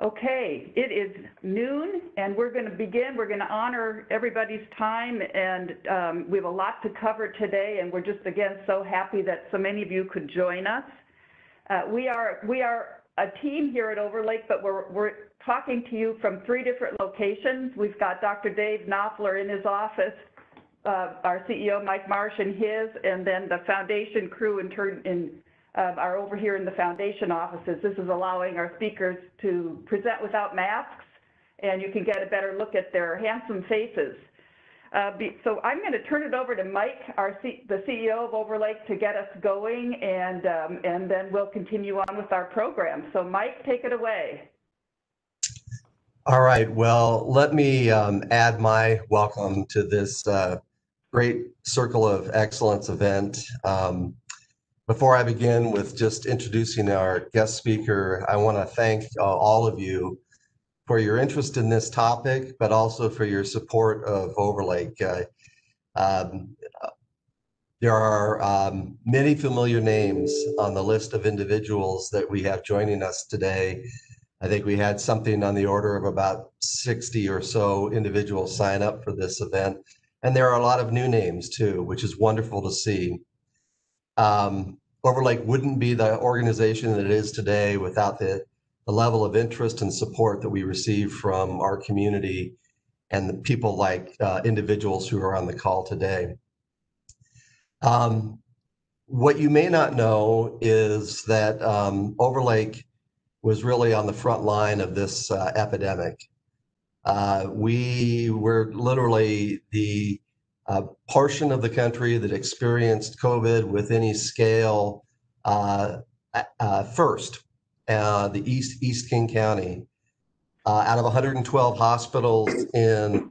Okay, it is noon and we're going to begin. We're going to honor everybody's time and um, we have a lot to cover today and we're just again so happy that so many of you could join us. Uh, we are we are a team here at Overlake, but we're we're talking to you from three different locations. We've got Dr. Dave Knoepfler in his office, uh, our CEO Mike Marsh in his, and then the foundation crew in turn in uh, are over here in the foundation offices. This is allowing our speakers to present without masks, and you can get a better look at their handsome faces. Uh, be, so I'm going to turn it over to Mike, our C, the CEO of Overlake, to get us going, and um, and then we'll continue on with our program. So Mike, take it away. All right. Well, let me um, add my welcome to this uh, great Circle of Excellence event. Um, before I begin with just introducing our guest speaker, I want to thank uh, all of you for your interest in this topic, but also for your support of Overlake. Uh, um, there are um, many familiar names on the list of individuals that we have joining us today. I think we had something on the order of about 60 or so individuals sign up for this event. And there are a lot of new names too, which is wonderful to see. Um, Overlake wouldn't be the organization that it is today without the, the level of interest and support that we receive from our community and the people like uh, individuals who are on the call today. Um, what you may not know is that um, Overlake was really on the front line of this uh, epidemic. Uh, we were literally the uh, portion of the country that experienced COVID with any scale uh, uh, first, uh, the East East King County. out of 112 hospitals in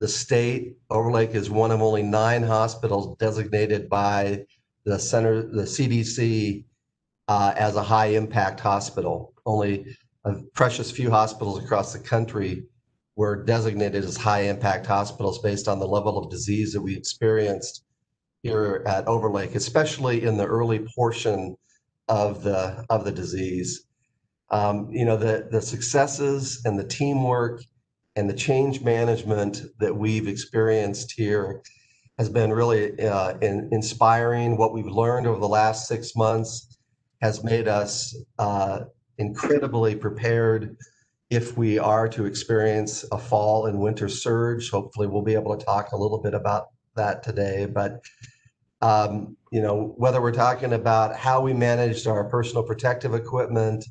the state, Overlake is one of only nine hospitals designated by the center, the CDC, as a high impact hospital. Only a precious few hospitals across the country were designated as high impact hospitals based on the level of disease that we experienced here at Overlake, especially in the early portion of the of the disease. Um, you know, the the successes and the teamwork and the change management that we've experienced here has been really uh, in, inspiring. What we've learned over the last six months has made us uh, incredibly prepared if we are to experience a fall and winter surge. Hopefully, we'll be able to talk a little bit about that today. But um, you know, whether we're talking about how we managed our personal protective equipment,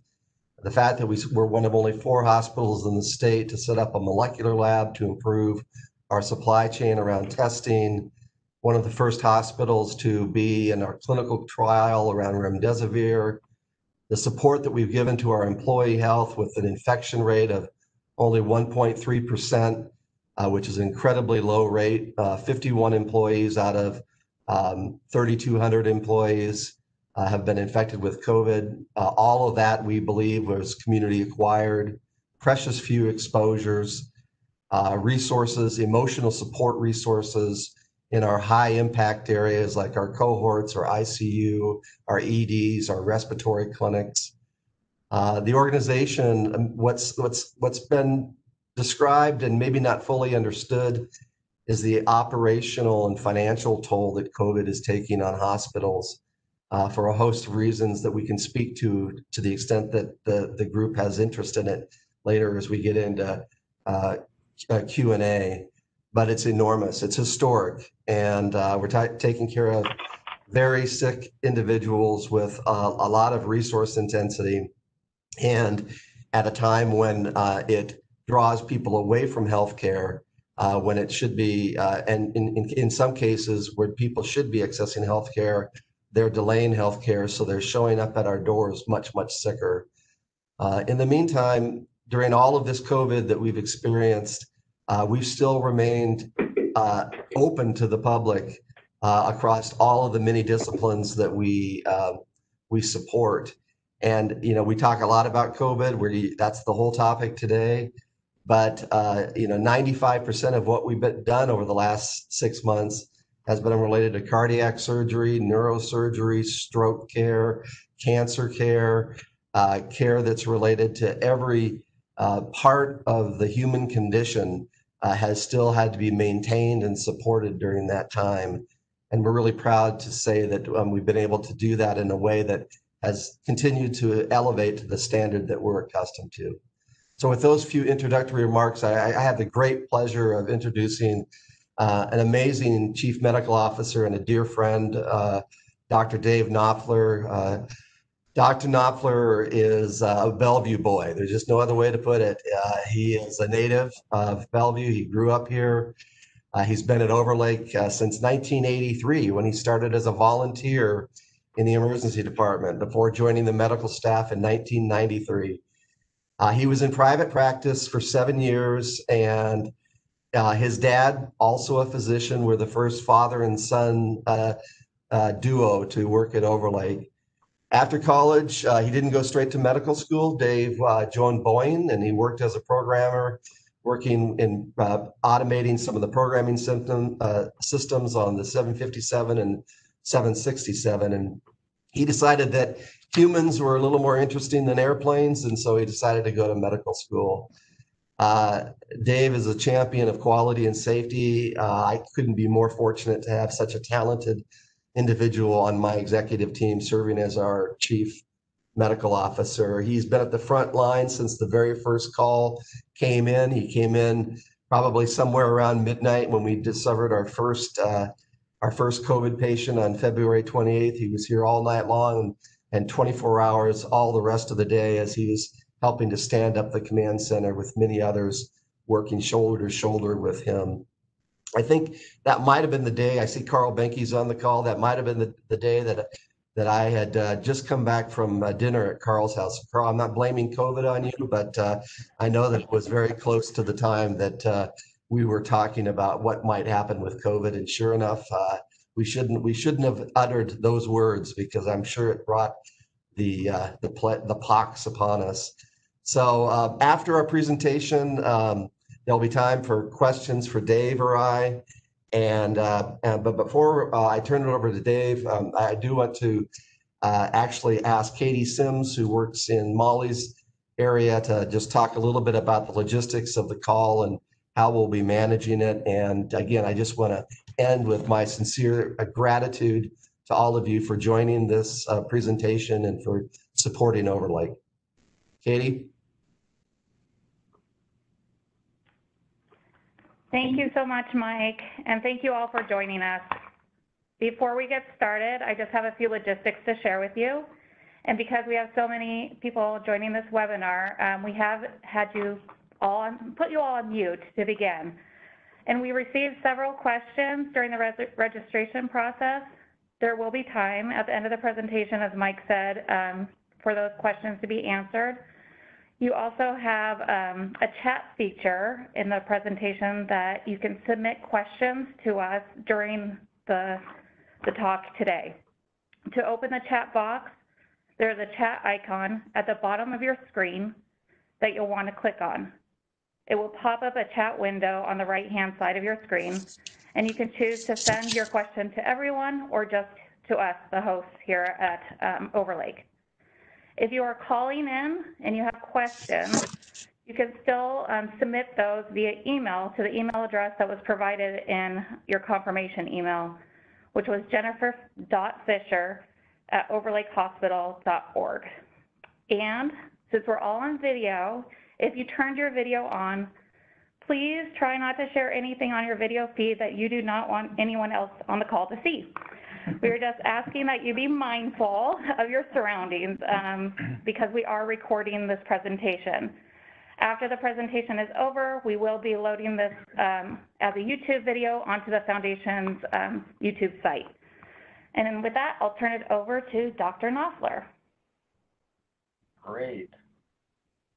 the fact that we were one of only four hospitals in the state to set up a molecular lab to improve our supply chain around testing, one of the first hospitals to be in our clinical trial around remdesivir, the support that we've given to our employee health with an infection rate of only 1.3%, uh, which is an incredibly low rate. Uh, 51 employees out of um, 3,200 employees uh, have been infected with COVID. Uh, all of that, we believe, was community acquired, precious few exposures, uh, resources, emotional support resources, in our high impact areas like our cohorts, our ICU, our EDs, our respiratory clinics. Uh, the organization, um, what's what's what's been described and maybe not fully understood, is the operational and financial toll that COVID is taking on hospitals uh, for a host of reasons that we can speak to to the extent that the the group has interest in it later as we get into uh, Q and A but it's enormous. It's historic, and uh, we're t- taking care of very sick individuals with uh, a lot of resource intensity, and at a time when uh, it draws people away from healthcare, uh, when it should be, uh, and in, in, in some cases where people should be accessing healthcare, they're delaying healthcare, so they're showing up at our doors much much sicker. Uh, in the meantime, during all of this COVID that we've experienced uh, we've still remained uh, open to the public uh, across all of the many disciplines that we um, we support. And you know, we talk a lot about COVID. Where that's the whole topic today. But uh, you know, 95% of what we've been done over the last six months has been related to cardiac surgery, neurosurgery, stroke care, cancer care, uh, care that's related to every uh, part of the human condition uh, has still had to be maintained and supported during that time. And we're really proud to say that um, we've been able to do that in a way that has continued to elevate to the standard that we're accustomed to. So with those few introductory remarks, I, I have the great pleasure of introducing uh, an amazing chief medical officer and a dear friend, uh, Dr. Dave Knoepfler. Uh, Dr. Knoepfler is a Bellevue boy. There's just no other way to put it. Uh, he is a native of Bellevue. He grew up here. Uh, he's been at Overlake uh, since 1983 when he started as a volunteer in the emergency department before joining the medical staff in 1993. Uh, he was in private practice for seven years, and uh, his dad, also a physician, were the first father and son uh, uh duo to work at Overlake. After college, uh, he didn't go straight to medical school. Dave uh, joined Boeing, and he worked as a programmer, working in automating some of the programming symptom, systems on the 757 and 767. And he decided that humans were a little more interesting than airplanes, and so he decided to go to medical school. Uh, Dave is a champion of quality and safety. Uh, I couldn't be more fortunate to have such a talented individual on my executive team serving as our chief medical officer. He's been at the front line since the very first call came in. He came in probably somewhere around midnight when we discovered our first uh, our first COVID patient on February 28th. He was here all night long and 24 hours all the rest of the day as he was helping to stand up the command center with many others working shoulder to shoulder with him. I think that might have been the day. I see Carl Benke's on the call. That might have been the, the day that that I had uh, just come back from uh, dinner at Carl's house. Carl, I'm not blaming COVID on you, but uh, I know that it was very close to the time that uh, we were talking about what might happen with COVID, and sure enough, uh, we shouldn't we shouldn't have uttered those words because I'm sure it brought the uh, the the pox upon us. So after our presentation, um, there'll be time for questions for Dave or I. And, uh, and but before uh, I turn it over to Dave, um, I do want to uh, actually ask Katie Sims, who works in Molly's area, to just talk a little bit about the logistics of the call and how we'll be managing it. And again, I just want to end with my sincere uh, gratitude to all of you for joining this uh, presentation and for supporting Overlake. Katie? Thank you so much, Mike, and thank you all for joining us. Before we get started, I just have a few logistics to share with you. And because we have so many people joining this webinar, um, we have had you all put you all on mute to begin. And we received several questions during the registration process. There will be time at the end of the presentation, as Mike said, um, for those questions to be answered. You also have um, a chat feature in the presentation that you can submit questions to us during the, the talk today. To open the chat box, there's a chat icon at the bottom of your screen that you'll want to click on. It will pop up a chat window on the right-hand side of your screen, and you can choose to send your question to everyone or just to us, the hosts here at um, Overlake. If you are calling in and you have questions, you can still um, submit those via email to the email address that was provided in your confirmation email, which was jennifer.fisher at overlakehospital.org. And since we're all on video, if you turned your video on, please try not to share anything on your video feed that you do not want anyone else on the call to see. We are just asking that you be mindful of your surroundings um, because we are recording this presentation. After the presentation is over, we will be loading this um, as a YouTube video onto the Foundation's um, YouTube site. And with that, I'll turn it over to Dr. Knoepfler. Great.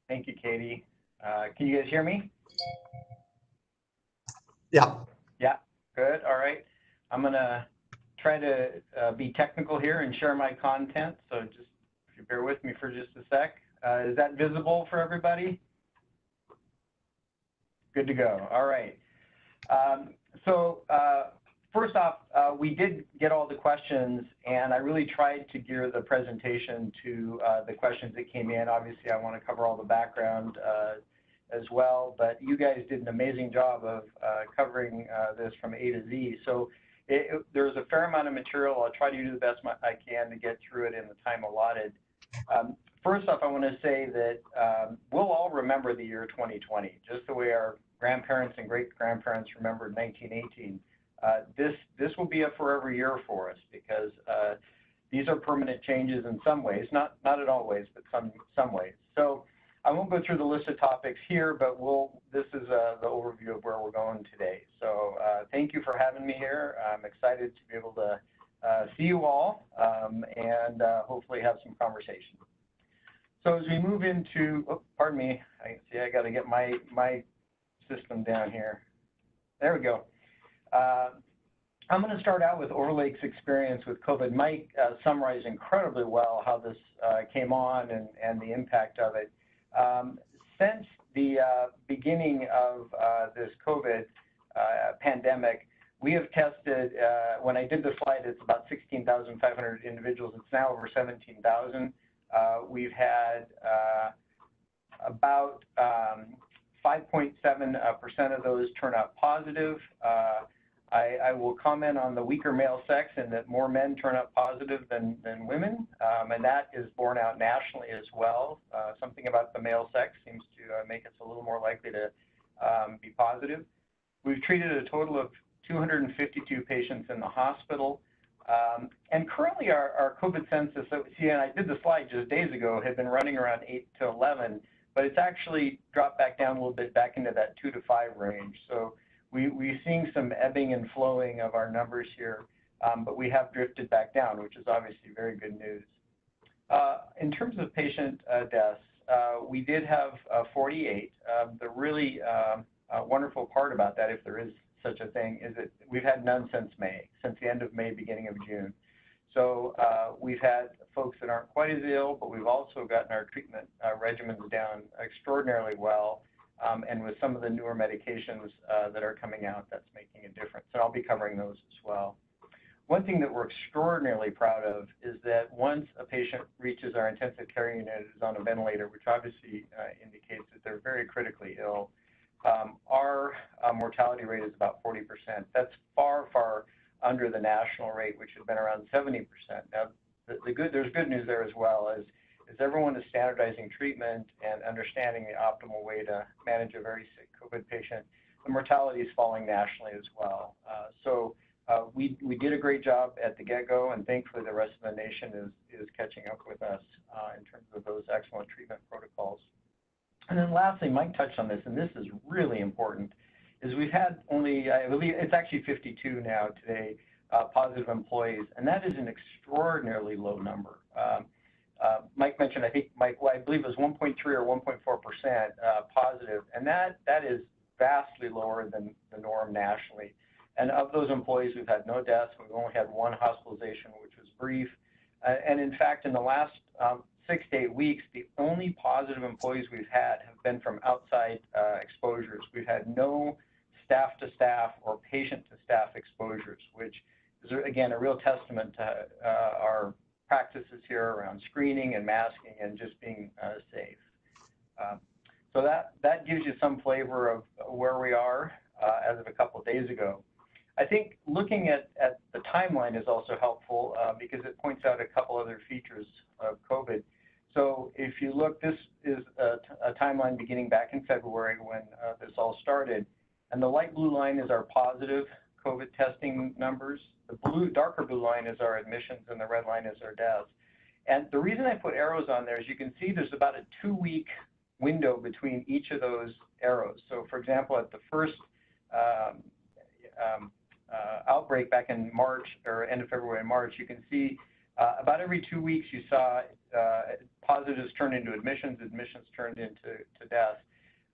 Thank you, Katie. Uh, can you guys hear me? Yeah. Yeah, good. All right. I'm going to try to uh, be technical here and share my content. So just if you bear with me for just a sec. Uh, is that visible for everybody? Good to go. All right. Um, so uh, first off, uh, we did get all the questions, and I really tried to gear the presentation to uh, the questions that came in. Obviously, I want to cover all the background uh, as well, but you guys did an amazing job of covering this from A to Z. So it, there's a fair amount of material. I'll try to do the best I can to get through it in the time allotted. Um, first off, I want to say that um, we'll all remember the year 2020, just the way our grandparents and great grandparents remembered 1918. Uh, this this will be a forever year for us because uh, these are permanent changes in some ways, not not in all ways, but some some ways. So I won't go through the list of topics here, but we'll this is uh, the overview of where we're going today. So uh, thank you for having me here. I'm excited to be able to uh, see you all um, and uh, hopefully have some conversation. So as we move into, oh, pardon me, I see I got to get my my system down here. There we go. Uh, I'm going to start out with Overlake's experience with COVID. Mike uh, summarized incredibly well how this came on and, and the impact of it. Um, since the uh, beginning of uh, this COVID uh, pandemic, we have tested, when I did the slide, it's about 16,500 individuals. It's now over 17,000. we've had about 5.7% um, of those turn out positive. I, I, will comment on the weaker male sex and that more men turn up positive than, than women, um, and that is borne out nationally as well. Uh, something about the male sex seems to uh, make us a little more likely to um, be positive. We've treated a total of 252 patients in the hospital. Um, and currently our, our COVID census, so, see, and I did the slide just days ago, had been running around 8 to 11, but it's actually dropped back down a little bit back into that 2 to 5 range. So we, we're seeing some ebbing and flowing of our numbers here, um, but we have drifted back down, which is obviously very good news. Uh, in terms of patient uh, deaths, uh, we did have uh, 48. Um, the really um, wonderful part about that, if there is such a thing, is that we've had none since May, since the end of May, beginning of June. So we've had folks that aren't quite as ill, but we've also gotten our treatment regimens down extraordinarily well. Um, and with some of the newer medications uh, that are coming out, that's making a difference. And I'll be covering those as well. One thing that we're extraordinarily proud of is that once a patient reaches our intensive care unit is on a ventilator, which obviously uh, indicates that they're very critically ill, um, our uh, mortality rate is about 40%. That's far, far under the national rate, which has been around 70%. Now, the, the good, there's good news there as well, as is everyone is standardizing treatment and understanding the optimal way to manage a very sick COVID patient. The mortality is falling nationally as well. Uh, so uh, we, we did a great job at the get-go, and thankfully the rest of the nation is, is catching up with us uh, in terms of those excellent treatment protocols. And then lastly, Mike touched on this, and this is really important, is we've had only, I believe it's actually 52 now today, uh, positive employees, and that is an extraordinarily low number. Um, Mike mentioned, I think, Mike, well, I believe it was 1.3 or 1.4 percent uh, positive, and that that is vastly lower than the norm nationally. And of those employees, we've had no deaths. We've only had one hospitalization, which was brief. Uh, and in fact, in the last um, six to eight weeks, the only positive employees we've had have been from outside uh, exposures. We've had no staff to staff or patient to staff exposures, which is again a real testament to uh, our practices here around screening and masking and just being uh, safe. Um, so that, that gives you some flavor of where we are uh, as of a couple of days ago. I think looking at, at the timeline is also helpful uh, because it points out a couple other features of COVID. So if you look, this is a, timeline beginning back in February when uh, this all started. And the light blue line is our positive COVID testing numbers. The blue, darker blue line is our admissions and the red line is our deaths. And the reason I put arrows on there is you can see there's about a two week window between each of those arrows. So for example, at the first um, um, uh, outbreak back in March or end of February and March, you can see uh, about every two weeks you saw uh, positives turn into admissions, admissions turned into to deaths.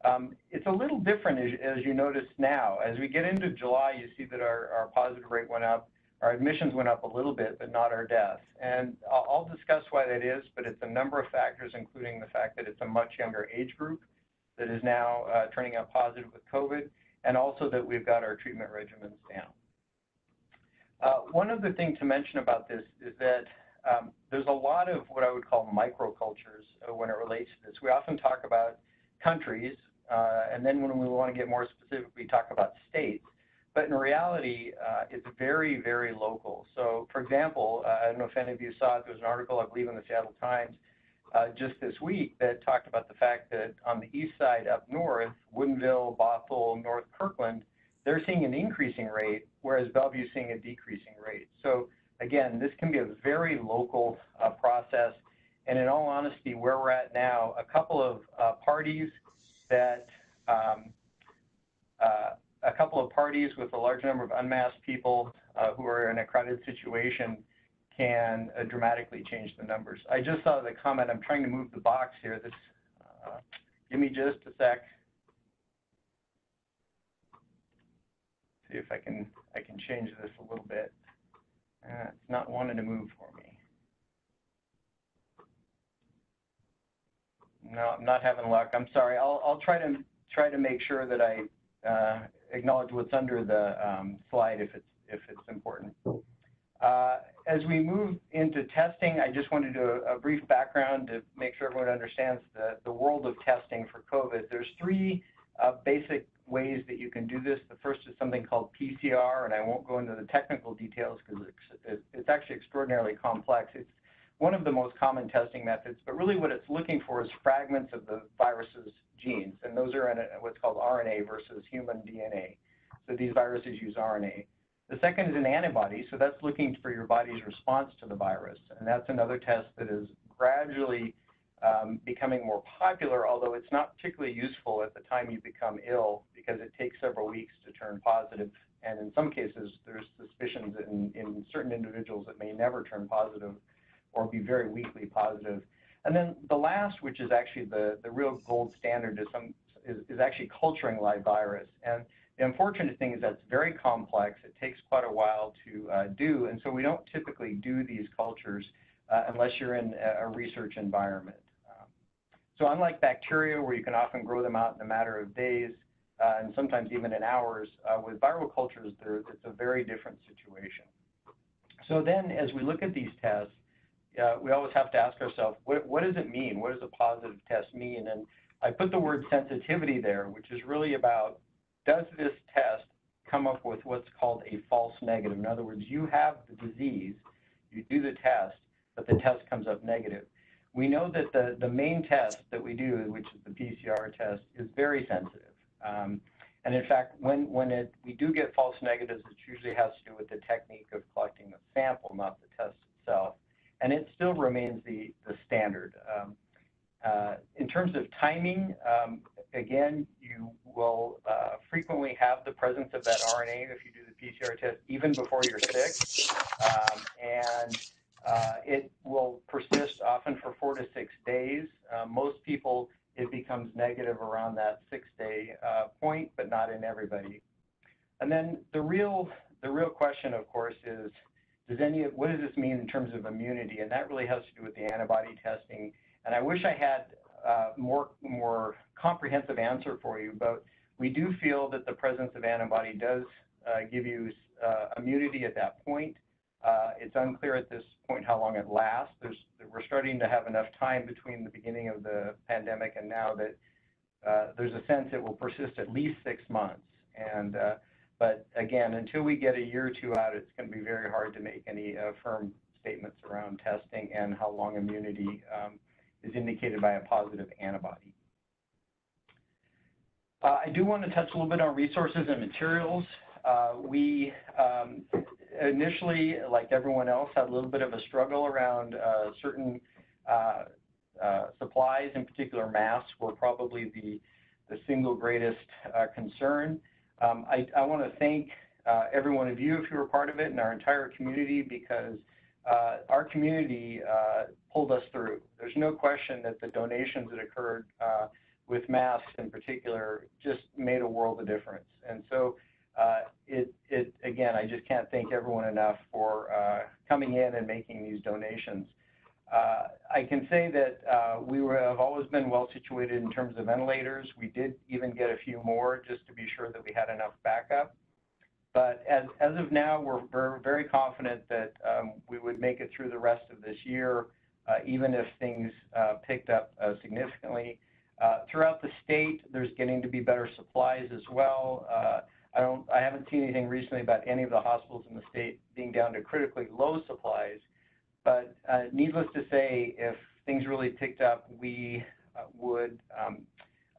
Um, it's a little different as, you notice now. As we get into July, you see that our, positive rate went up. Our admissions went up a little bit, but not our deaths. And I'll, discuss why that is, but it's a number of factors, including the fact that it's a much younger age group that is now uh, turning out positive with COVID, and also that we've got our treatment regimens down. Uh, one other thing to mention about this is that um, there's a lot of what I would call microcultures uh, when it relates to this. We often talk about countries and then when we want to get more specific, we talk about states. But in reality, uh, it's very, very local. So, for example, uh, I don't know if any of you saw it, there was an article, I believe, in the Seattle Times uh, just this week that talked about the fact that on the east side up north, Woodinville, Bothell, North Kirkland, they're seeing an increasing rate, whereas Bellevue's seeing a decreasing rate. So again, this can be a very local uh, process. And in all honesty, where we're at now, a couple of uh, parties that, um, uh, a couple of parties with a large number of unmasked people uh, who are in a crowded situation can uh, dramatically change the numbers. I just saw the comment, I'm trying to move the box here. This, uh, give me just a sec. See if I can, I can change this a little bit. Uh, it's not wanting to move for me. No, I'm not having luck. I'm sorry. I'll, I'll try to try to make sure that I uh, acknowledge what's under the um, slide if it's if it's important. Uh, as we move into testing, I just wanted to do a, a, brief background to make sure everyone understands the, the world of testing for COVID. There's three uh, basic ways that you can do this. The first is something called PCR, and I won't go into the technical details because it's, it's actually extraordinarily complex. It's one of the most common testing methods, but really what it's looking for is fragments of the virus's genes, and those are in a, what's called RNA versus human DNA. So these viruses use RNA. The second is an antibody, so that's looking for your body's response to the virus, and that's another test that is gradually um, becoming more popular, although it's not particularly useful at the time you become ill because it takes several weeks to turn positive. and in some cases there's suspicions in, in certain individuals that may never turn positive or be very weakly positive. And then the last, which is actually the, the real gold standard, is, some, is, is actually culturing live virus. And the unfortunate thing is that's very complex. It takes quite a while to uh, do, and so we don't typically do these cultures uh, unless you're in a research environment. Um, so unlike bacteria, where you can often grow them out in a matter of days, uh, and sometimes even in hours, uh, with viral cultures, it's a very different situation. So then as we look at these tests, we always have to ask ourselves, what, what does it mean? What does a positive test mean? And I put the word sensitivity there, which is really about does this test come up with what's called a false negative? In other words, you have the disease, you do the test, but the test comes up negative. We know that the, the main test that we do, which is the PCR test, is very sensitive. Um, and in fact, when, when it, we do get false negatives, it usually has to do with the technique of collecting the sample, not the test itself. And it still remains the, standard. Um, uh, in terms of timing, um, again, you will uh, frequently have the presence of that RNA if you do the PCR test even before you're sick. Um, and uh, it will persist often for four to six days. Most people, it becomes negative around that six day uh, point, but not in everybody. And then the real, the real question, of course, is does any, of what does this mean in terms of immunity? And that really has to do with the antibody testing. And I wish I had uh, more, more comprehensive answer for you, but we do feel that the presence of antibody does uh, give you uh, immunity at that point. Uh, it's unclear at this point how long it lasts. There's, we're starting to have enough time between the beginning of the pandemic and now that uh, there's a sense it will persist at least six months. And uh, but again, until we get a year or two out, it's going to be very hard to make any firm statements around testing and how long immunity um, is indicated by a positive antibody. Uh, I do want to touch a little bit on resources and materials. Uh, we um, initially, like everyone else, had a little bit of a struggle around uh, certain uh, uh, supplies, in particular masks were probably the, the single greatest uh, concern. Um, I, I want to thank every one of you if you were part of it and our entire community because uh, our community uh, pulled us through. There's no question that the donations that occurred uh, with masks in particular just made a world of difference. And so uh, it, it, again, I just can't thank everyone enough for uh, coming in and making these donations. Uh, I can say that we were, have always been well situated in terms of ventilators. We did even get a few more just to be sure that we had enough backup. But as, as of now, we're, very confident that um, we would make it through the rest of this year, uh, even if things uh, picked up uh, significantly. Uh, throughout the state, there's getting to be better supplies as well. Uh, I don't, I haven't seen anything recently about any of the hospitals in the state being down to critically low supplies. But uh, needless to say, if things really picked up, we uh, would um,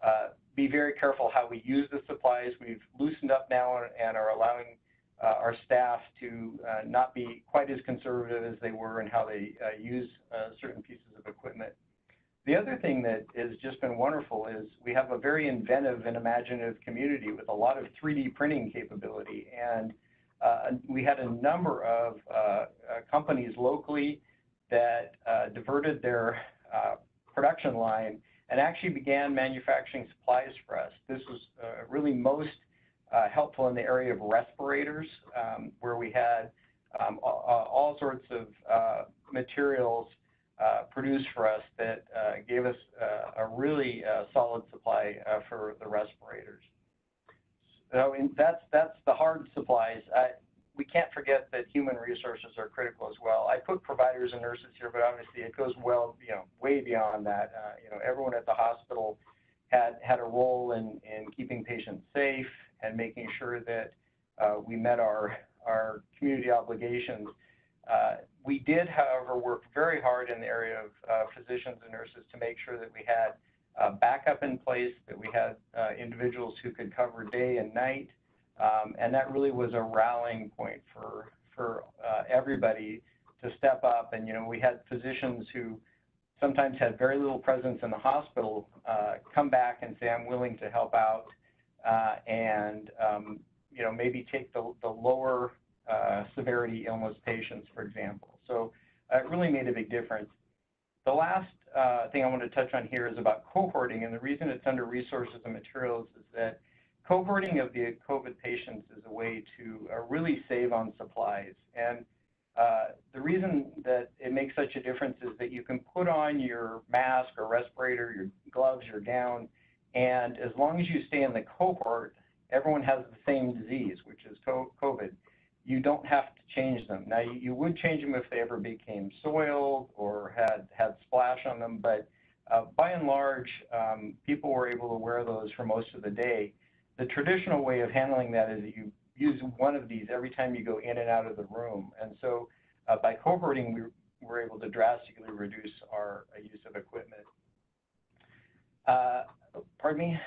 uh, be very careful how we use the supplies. We've loosened up now and are allowing uh, our staff to uh, not be quite as conservative as they were in how they uh, use certain pieces of equipment. The other thing that has just been wonderful is we have a very inventive and imaginative community with a lot of 3D printing capability. And we had a number of uh, companies locally that diverted their production line and actually began manufacturing supplies for us. This was really most uh, helpful in the area of respirators, um, where we had um, all, sorts of uh, materials uh, produced for us that uh, gave us uh, a really uh, solid supply for the respirators. So that's that's the hard supplies. we can't forget that human resources are critical as well. I put providers and nurses here, but obviously it goes well, you know, way beyond that. you know, everyone at the hospital had had a role in in keeping patients safe, and making sure that uh, we met our, our community obligations. Uh, we did, however, work very hard in the area of uh, physicians and nurses to make sure that we had backup in place, that we had individuals who could cover day and night, um, and that really was a rallying point for, for everybody to step up. And, you know, we had physicians who sometimes had very little presence in the hospital uh, come back and say, I'm willing to help out uh, and um, you know maybe take the, the lower uh, severity illness patients, for example. So uh, it really made a big difference. The last uh, thing I want to touch on here is about cohorting, and the reason it's under resources and materials is that cohorting of the COVID patients is a way to uh, really save on supplies. And uh, the reason that it makes such a difference is that you can put on your mask or respirator, your gloves, your gown, and as long as you stay in the cohort, everyone has the same disease, which is COVID. You don't have to change them. Now, you would change them if they ever became soiled or had, had splash on them, but uh, by and large, um, people were able to wear those for most of the day. The traditional way of handling that is that you use one of these every time you go in and out of the room. And so uh, by cohorting, we were able to drastically reduce our uh, use of equipment. Uh, pardon me?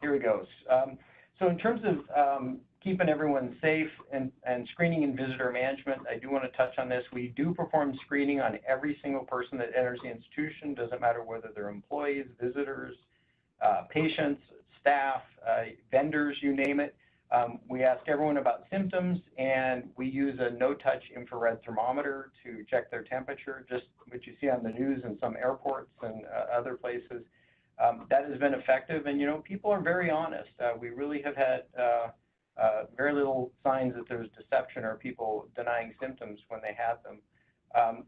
Here it goes. Um, so in terms of um, keeping everyone safe and, and screening and visitor management, I do want to touch on this. We do perform screening on every single person that enters the institution, doesn't matter whether they're employees, visitors, uh, patients, staff, uh, vendors, you name it. Um, we ask everyone about symptoms and we use a no-touch infrared thermometer to check their temperature, just what you see on the news in some airports and uh, other places um, that has been effective. And, you know, people are very honest. Uh, we really have had uh, very little signs that there's deception or people denying symptoms when they have them. Um,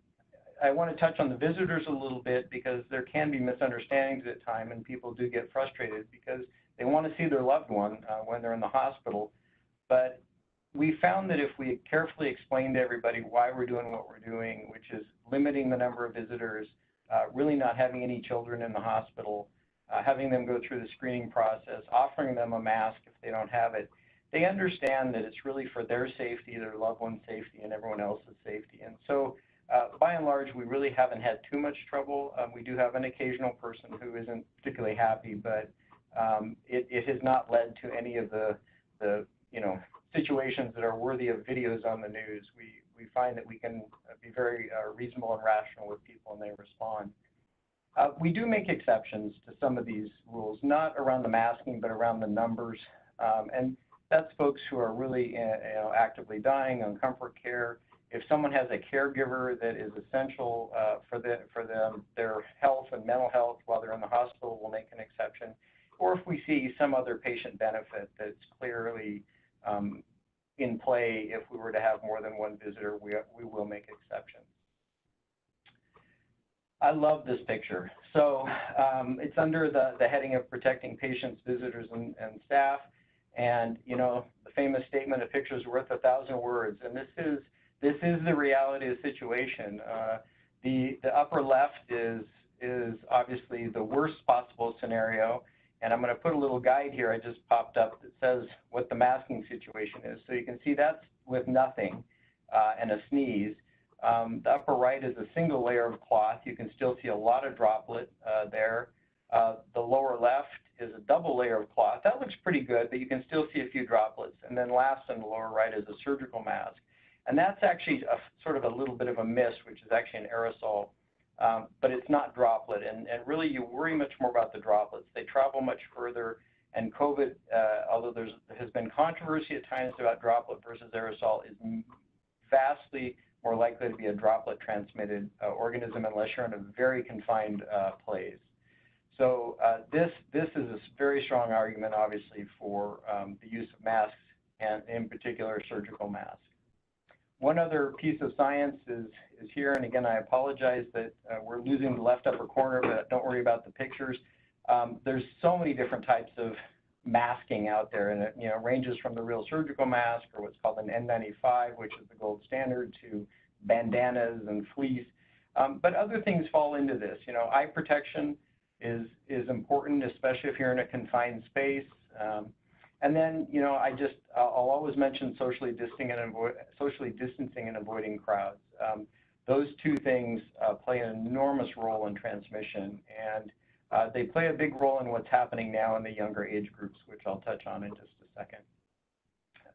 I want to touch on the visitors a little bit because there can be misunderstandings at time and people do get frustrated because they want to see their loved one uh, when they're in the hospital. But we found that if we carefully explain to everybody why we're doing what we're doing, which is limiting the number of visitors, uh, really not having any children in the hospital, uh, having them go through the screening process, offering them a mask if they don't have it, they understand that it's really for their safety, their loved one's safety, and everyone else's safety. And so, uh, by and large, we really haven't had too much trouble. Um, we do have an occasional person who isn't particularly happy, but um, it, it, has not led to any of the, the, you know, situations that are worthy of videos on the news. We, we find that we can be very uh, reasonable and rational with people and they respond. Uh, we do make exceptions to some of these rules, not around the masking, but around the numbers. Um, and that's folks who are really uh, you know, actively dying on comfort care. If someone has a caregiver that is essential uh, for, the, for them, their health and mental health while they're in the hospital, we'll make an exception. Or if we see some other patient benefit that's clearly um, in play, if we were to have more than one visitor, we, we will make exceptions. I love this picture. So um, it's under the, the heading of protecting patients, visitors, and, and staff. And, you know, the famous statement, a picture is worth a thousand words. And this is, this is the reality of the situation. Uh, the, the upper left is, is obviously the worst possible scenario. And I'm going to put a little guide here I just popped up that says what the masking situation is. So you can see that's with nothing uh, and a sneeze. Um, the upper right is a single layer of cloth. You can still see a lot of droplet uh, there. Uh, the lower left is a double layer of cloth. That looks pretty good, but you can still see a few droplets. And then last on the lower right is a surgical mask. And that's actually a, sort of a little bit of a mist, which is actually an aerosol, um, but it's not droplet. And, and really, you worry much more about the droplets. They travel much further. And COVID, uh, although there's, there has been controversy at times about droplet versus aerosol, is vastly more likely to be a droplet transmitted uh, organism unless you're in a very confined uh, place. So uh, this, this is a very strong argument, obviously, for um, the use of masks and in particular surgical masks. One other piece of science is, is here, and again, I apologize that uh, we're losing the left upper corner, but don't worry about the pictures. Um, there's so many different types of masking out there, and it you know ranges from the real surgical mask or what's called an N95, which is the gold standard, to bandanas and fleece. Um, but other things fall into this. You know, eye protection is is important, especially if you're in a confined space. Um, and then, you know, I just I'll always mention socially distancing and avoid socially distancing and avoiding crowds. Um, those two things uh, play an enormous role in transmission, and uh, they play a big role in what's happening now in the younger age groups, which I'll touch on in just a second.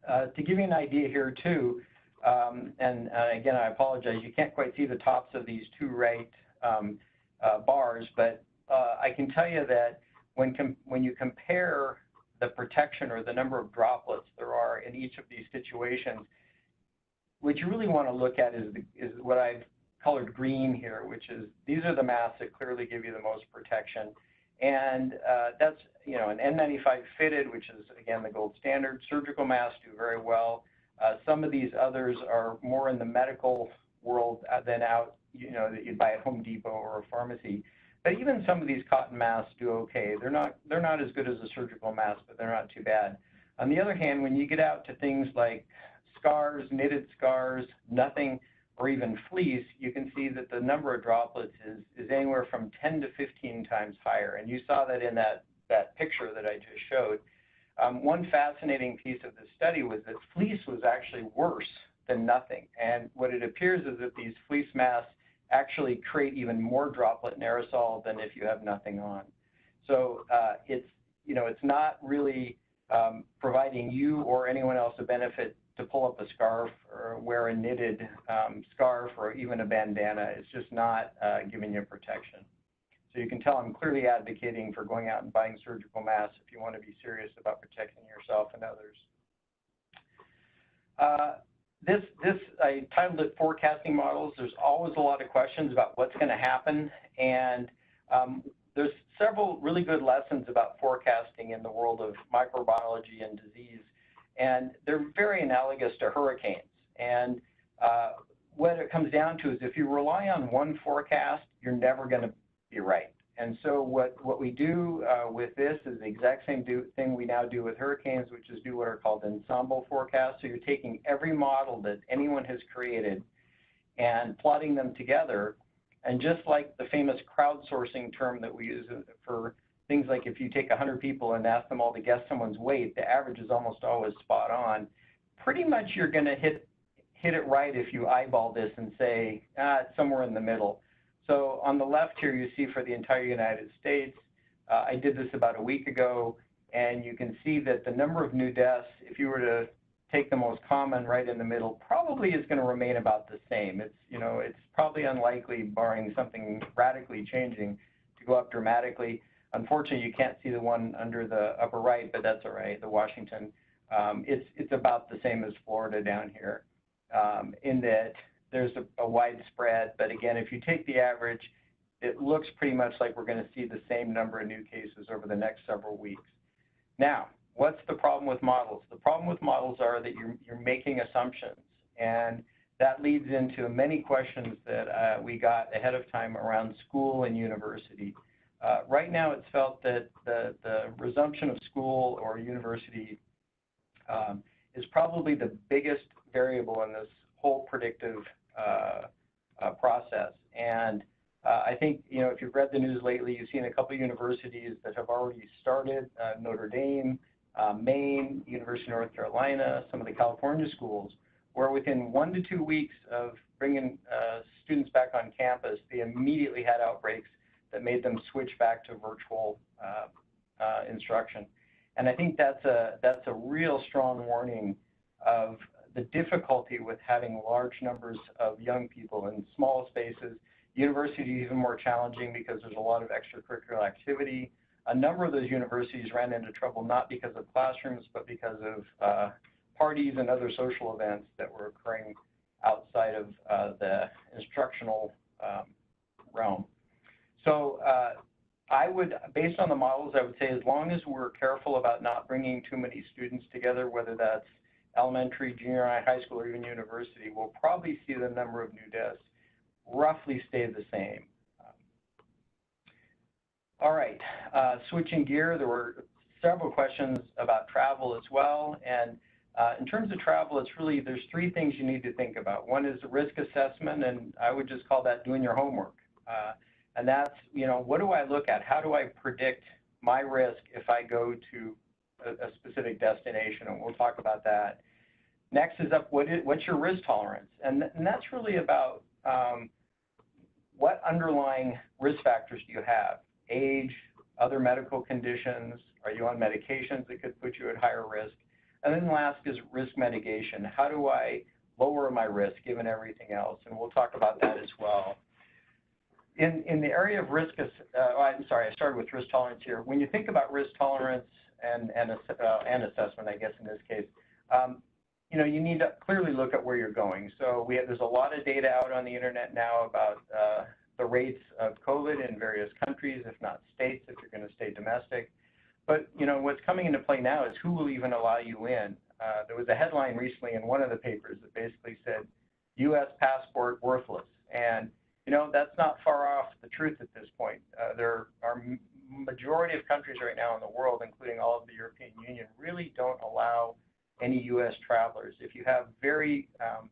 Uh, to give you an idea here too, um, and again, I apologize, you can't quite see the tops of these two right um, uh, bars, but I can tell you that when, when you compare the protection or the number of droplets there are in each of these situations, what you really want to look at is, what I've colored green here, which is these are the masks that clearly give you the most protection. And uh, that's, you know, an N95 fitted, which is, again, the gold standard. Surgical masks do very well. Uh, some of these others are more in the medical world than out, you know, that you'd buy at Home Depot or a pharmacy. But even some of these cotton masks do okay. They're not, they're not as good as a surgical mask, but they're not too bad. On the other hand, when you get out to things like scars, knitted scars, nothing, or even fleece, you can see that the number of droplets is, is anywhere from 10 to 15 times higher. And you saw that in that, that picture that I just showed. Um, one fascinating piece of this study was that fleece was actually worse than nothing. And what it appears is that these fleece masks actually create even more droplet and aerosol than if you have nothing on. So uh, it's, you know, it's not really um, providing you or anyone else a benefit to pull up a scarf or wear a knitted um, scarf or even a bandana. It's just not uh, giving you protection. So you can tell I'm clearly advocating for going out and buying surgical masks if you want to be serious about protecting yourself and others. Uh, this, this, I titled it Forecasting Models. There's always a lot of questions about what's going to happen. And um, there's several really good lessons about forecasting in the world of microbiology and disease. And they're very analogous to hurricanes. And uh, what it comes down to is if you rely on one forecast, you're never going to be right. And so what, what we do uh, with this is the exact same do, thing we now do with hurricanes, which is do what are called ensemble forecasts. So you're taking every model that anyone has created and plotting them together. And just like the famous crowdsourcing term that we use for things like if you take 100 people and ask them all to guess someone's weight, the average is almost always spot on. Pretty much you're going to hit, hit it right if you eyeball this and say, ah, it's somewhere in the middle. So on the left here, you see for the entire United States, uh, I did this about a week ago, and you can see that the number of new deaths, if you were to take the most common right in the middle, probably is going to remain about the same. It's, you know, it's probably unlikely, barring something radically changing, to go up dramatically. Unfortunately, you can't see the one under the upper right, but that's all right, the Washington. Um, it's, it's about the same as Florida down here um, in that there's a, wide spread. But again, if you take the average, it looks pretty much like we're going to see the same number of new cases over the next several weeks. Now, what's the problem with models? The problem with models are that you're, you're making assumptions. And that leads into many questions that uh, we got ahead of time around school and university. Uh, right now, it's felt that the, the resumption of school or university um, is probably the biggest variable in this whole predictive uh, uh, process. And Uh, I think, you know, if you've read the news lately, you've seen a couple of universities that have already started, Notre Dame, Maine, University of North Carolina, some of the California schools, where within one to two weeks of bringing students back on campus, they immediately had outbreaks that made them switch back to virtual instruction. And I think that's a, that's a real strong warning of the difficulty with having large numbers of young people in small spaces. University is even more challenging because there's a lot of extracurricular activity. A number of those universities ran into trouble not because of classrooms, but because of uh, parties and other social events that were occurring outside of uh, the instructional um, realm. So uh, I would, based on the models, I would say as long as we're careful about not bringing too many students together, whether that's elementary, junior high, high school, or even university, we'll probably see the number of new deaths roughly stay the same. All right, uh, switching gear, there were several questions about travel as well. And uh, in terms of travel, it's really, there's three things you need to think about. One is the risk assessment, and I would just call that doing your homework. Uh, and that's, you know, what do I look at? How do I predict my risk if I go to a, a specific destination? And we'll talk about that. Next is up, what is, what's your risk tolerance? And, and that's really about um, what underlying risk factors do you have? Age, other medical conditions, are you on medications that could put you at higher risk? And then last is risk mitigation. How do I lower my risk given everything else? And we'll talk about that as well. In, in the area of risk, uh, oh, I'm sorry, I started with risk tolerance here. When you think about risk tolerance and, and, uh, and assessment, I guess in this case, um, you know, you need to clearly look at where you're going. So we have, there's a lot of data out on the internet now about uh, the rates of COVID in various countries, if not states, if you're going to stay domestic. But, you know, what's coming into play now is who will even allow you in. Uh, there was a headline recently in one of the papers that basically said, U.S. passport worthless. And, you know, that's not far off the truth at this point. Uh, there are majority of countries right now in the world, including all of the European Union, really don't allow any U.S. travelers. If you have very um,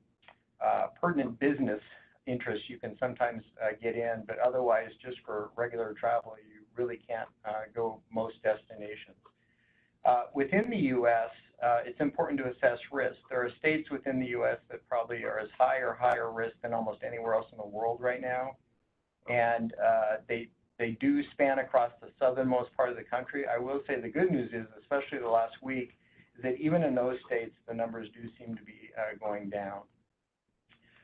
uh, pertinent business interests, you can sometimes uh, get in, but otherwise, just for regular travel, you really can't uh, go most destinations. Uh, within the U.S., uh, it's important to assess risk. There are states within the U.S. that probably are as high or higher risk than almost anywhere else in the world right now, and they they do span across the southernmost part of the country. I will say the good news is, especially the last week, that even in those states, the numbers do seem to be uh, going down.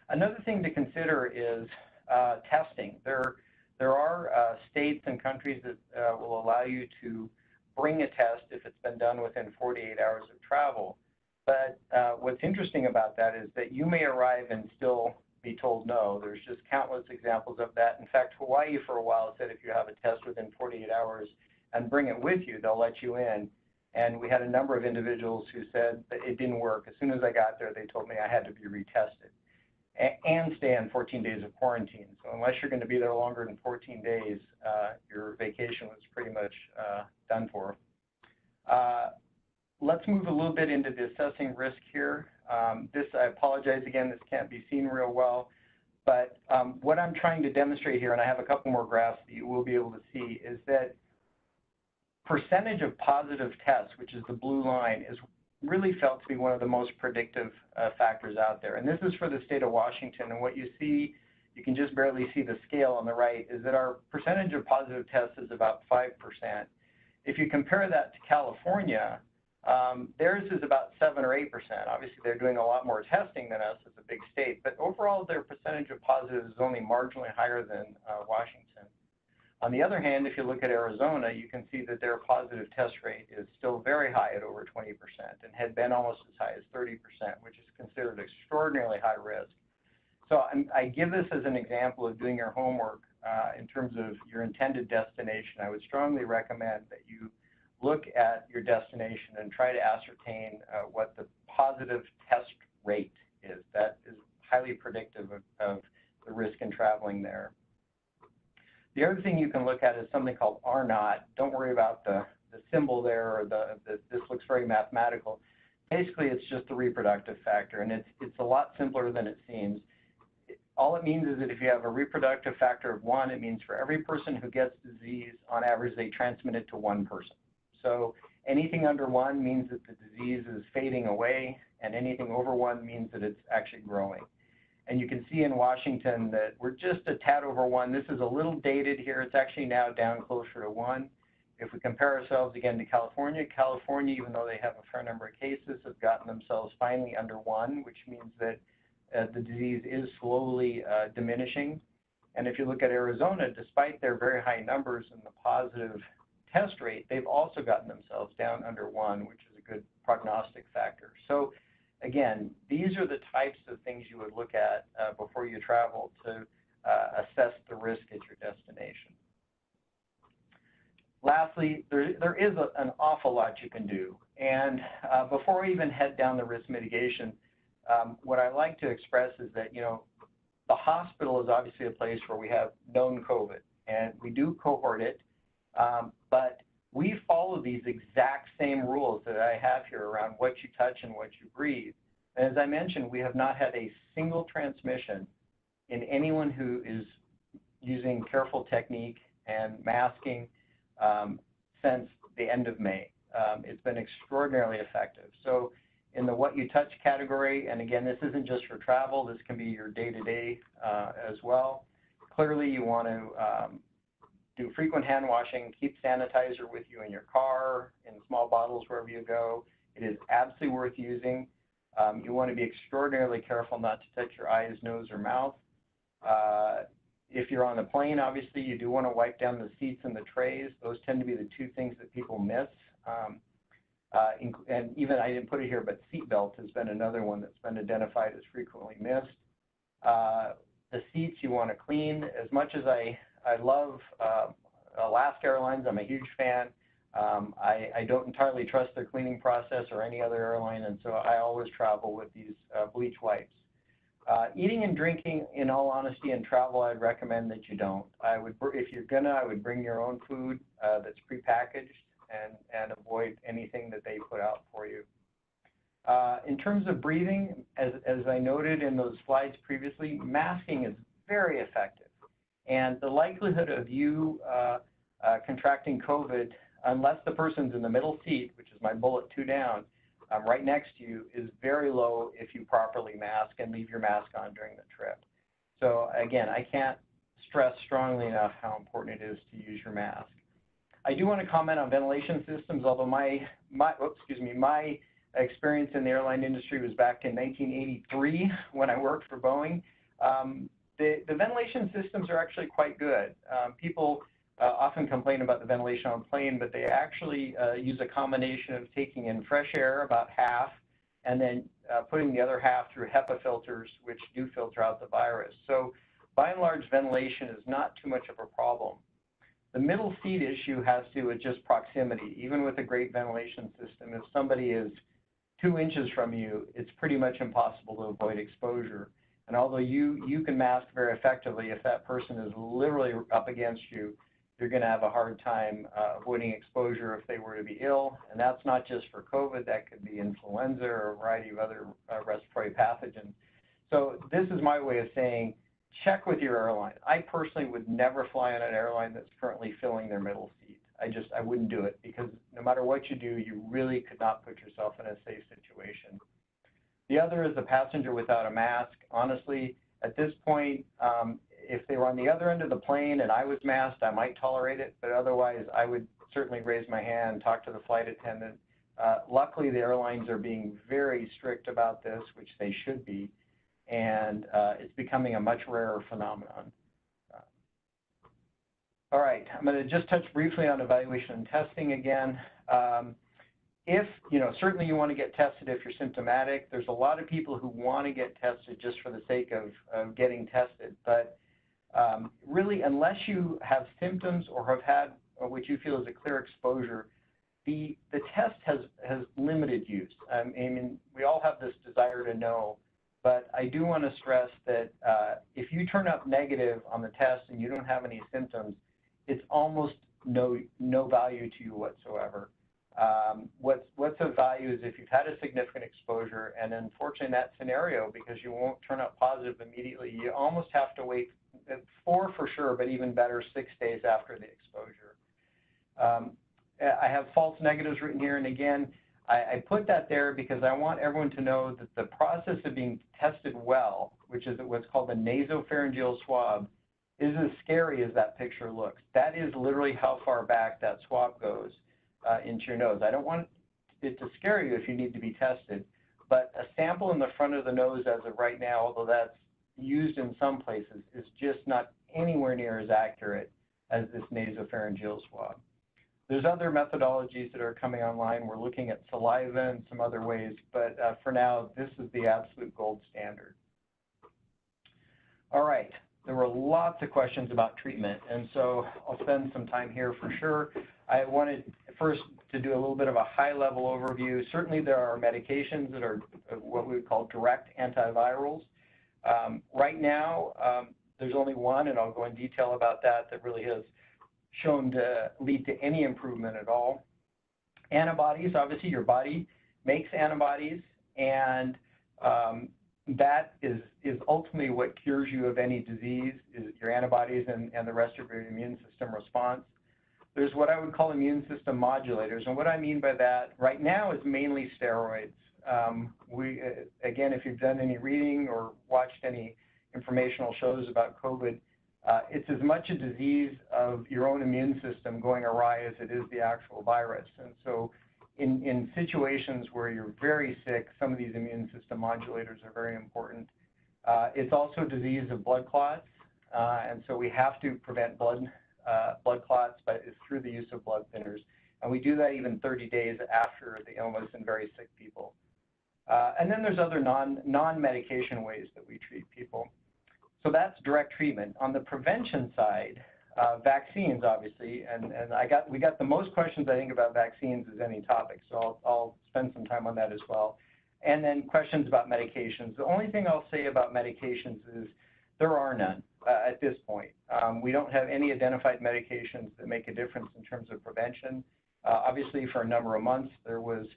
Another thing to consider is uh, testing. There, there are uh, states and countries that uh, will allow you to bring a test if it's been done within 48 hours of travel. But uh, what's interesting about that is that you may arrive and still be told no. There's just countless examples of that. In fact, Hawaii for a while said if you have a test within 48 hours and bring it with you, they'll let you in. And we had a number of individuals who said that it didn't work. As soon as I got there, they told me I had to be retested and stay on 14 days of quarantine. So unless you're going to be there longer than 14 days, uh, your vacation was pretty much uh, done for. Uh, let's move a little bit into the assessing risk here. Um, this, I apologize again, this can't be seen real well, but um, what I'm trying to demonstrate here, and I have a couple more graphs that you will be able to see, is that percentage of positive tests, which is the blue line, is really felt to be one of the most predictive uh, factors out there. And this is for the state of Washington. And what you see, you can just barely see the scale on the right, is that our percentage of positive tests is about 5%. If you compare that to California, um, theirs is about 7 or 8%. Obviously, they're doing a lot more testing than us as a big state, but overall, their percentage of positives is only marginally higher than uh, Washington. On the other hand, if you look at Arizona, you can see that their positive test rate is still very high at over 20% and had been almost as high as 30%, which is considered extraordinarily high risk. So I'm, i give this as an example of doing your homework uh, in terms of your intended destination. I would strongly recommend that you look at your destination and try to ascertain uh, what the positive test rate is. That is highly predictive of, of the risk in traveling there. The other thing you can look at is something called R naught. Don't worry about the, the symbol there or the, the, this looks very mathematical. Basically, it's just the reproductive factor, and it's, it's a lot simpler than it seems. all it means is that if you have a reproductive factor of one, it means for every person who gets disease, on average, they transmit it to one person. So anything under one means that the disease is fading away, and anything over one means that it's actually growing. And you can see in Washington that we're just a tad over one. This is a little dated here. It's actually now down closer to one. If we compare ourselves again to California, California, even though they have a fair number of cases, have gotten themselves finally under one, which means that uh, the disease is slowly uh, diminishing. And if you look at Arizona, despite their very high numbers and the positive test rate, they've also gotten themselves down under one, which is a good prognostic factor. So again, these are the types of things you would look at uh, before you travel to uh, assess the risk at your destination. Lastly, there, there is a, an awful lot you can do. And uh, before we even head down the risk mitigation, um, what I like to express is that, you know, the hospital is obviously a place where we have known COVID and we do cohort it, um, but we follow these exact same rules that I have here around what you touch and what you breathe. And as I mentioned, we have not had a single transmission in anyone who is using careful technique and masking um, since the end of May. Um, it's been extraordinarily effective. So in the what you touch category, and again, this isn't just for travel, this can be your day-to-day -day, uh, as well. Clearly, you want to um, do frequent hand washing, keep sanitizer with you in your car, in small bottles wherever you go. It is absolutely worth using. Um, you want to be extraordinarily careful not to touch your eyes, nose, or mouth. Uh, if you're on the plane, obviously, you do want to wipe down the seats and the trays. Those tend to be the two things that people miss. Um, uh, and even I didn't put it here, but seatbelt has been another one that's been identified as frequently missed. Uh, the seats you want to clean. As much as I, I love uh, Alaska Airlines, I'm a huge fan. Um, I, I, don't entirely trust their cleaning process or any other airline, and so I always travel with these uh, bleach wipes. Uh, eating and drinking, in all honesty, in travel, I'd recommend that you don't. I would, if you're gonna, I would bring your own food uh, that's prepackaged and, and avoid anything that they put out for you. Uh, in terms of breathing, as, as I noted in those slides previously, masking is very effective. And the likelihood of you uh, uh, contracting COVID, unless the person's in the middle seat, which is my bullet two down, um, right next to you is very low if you properly mask and leave your mask on during the trip. So again, I can't stress strongly enough how important it is to use your mask. I do want to comment on ventilation systems, although my, my oops, excuse me, my experience in the airline industry was back in 1983 when I worked for Boeing. Um, the, the ventilation systems are actually quite good. Um, people uh, often complain about the ventilation on plane, but they actually uh, use a combination of taking in fresh air, about half, and then uh, putting the other half through HEPA filters, which do filter out the virus. So by and large, ventilation is not too much of a problem. The middle seat issue has to do with just proximity. Even with a great ventilation system, if somebody is two inches from you, it's pretty much impossible to avoid exposure. And although you, you can mask very effectively, if that person is literally up against you, you're going to have a hard time uh, avoiding exposure if they were to be ill. And that's not just for COVID, that could be influenza or a variety of other uh, respiratory pathogens. So this is my way of saying check with your airline. I personally would never fly on an airline that's currently filling their middle seat. I just, I wouldn't do it because no matter what you do, you really could not put yourself in a safe situation. The other is a passenger without a mask. Honestly, at this point, um, if they were on the other end of the plane and I was masked, I might tolerate it, but otherwise I would certainly raise my hand, talk to the flight attendant. Uh, luckily, the airlines are being very strict about this, which they should be, and uh, it's becoming a much rarer phenomenon. Uh, all right, I'm going to just touch briefly on evaluation and testing again. Um, if, you know, certainly you want to get tested if you're symptomatic. There's a lot of people who want to get tested just for the sake of, of getting tested, but um, really, unless you have symptoms or have had what you feel is a clear exposure, the, the test has, has limited use. I mean, we all have this desire to know, but I do want to stress that uh, if you turn up negative on the test and you don't have any symptoms, it's almost no, no value to you whatsoever. Um, what's, what's of value is if you've had a significant exposure, and unfortunately in that scenario, because you won't turn up positive immediately, you almost have to wait uh, four for sure, but even better, six days after the exposure. Um, I have false negatives written here, and again, I, I put that there because I want everyone to know that the process of being tested well, which is what's called the nasopharyngeal swab, is as scary as that picture looks. That is literally how far back that swab goes uh, into your nose. I don't want it to scare you if you need to be tested, but a sample in the front of the nose as of right now, although that's used in some places, is just not anywhere near as accurate as this nasopharyngeal swab. There's other methodologies that are coming online. We're looking at saliva and some other ways, but uh, for now, this is the absolute gold standard. All right, there were lots of questions about treatment, and so I'll spend some time here for sure. I wanted first to do a little bit of a high-level overview. Certainly, there are medications that are uh, what we would call direct antivirals. Um, right now, um, there's only one, and I'll go in detail about that, that really has shown to lead to any improvement at all. Antibodies, obviously your body makes antibodies and um, that is, is ultimately what cures you of any disease is your antibodies and, and the rest of your immune system response. There's what I would call immune system modulators. And what I mean by that right now is mainly steroids. Um, we, uh, again, if you've done any reading or watched any informational shows about COVID, uh, it's as much a disease of your own immune system going awry as it is the actual virus. And so in, in situations where you're very sick, some of these immune system modulators are very important. Uh, it's also disease of blood clots. Uh, and so we have to prevent blood, uh, blood clots but it's through the use of blood thinners. And we do that even 30 days after the illness in very sick people. Uh, and then there's other non, non-medication ways that we treat people. So that's direct treatment. On the prevention side, vaccines, obviously, and, and I got we got the most questions I think about vaccines as any topic, so I'll, I'll spend some time on that as well. And then questions about medications. The only thing I'll say about medications is there are none uh, at this point. Um, we don't have any identified medications that make a difference in terms of prevention. Uh, obviously, for a number of months, there was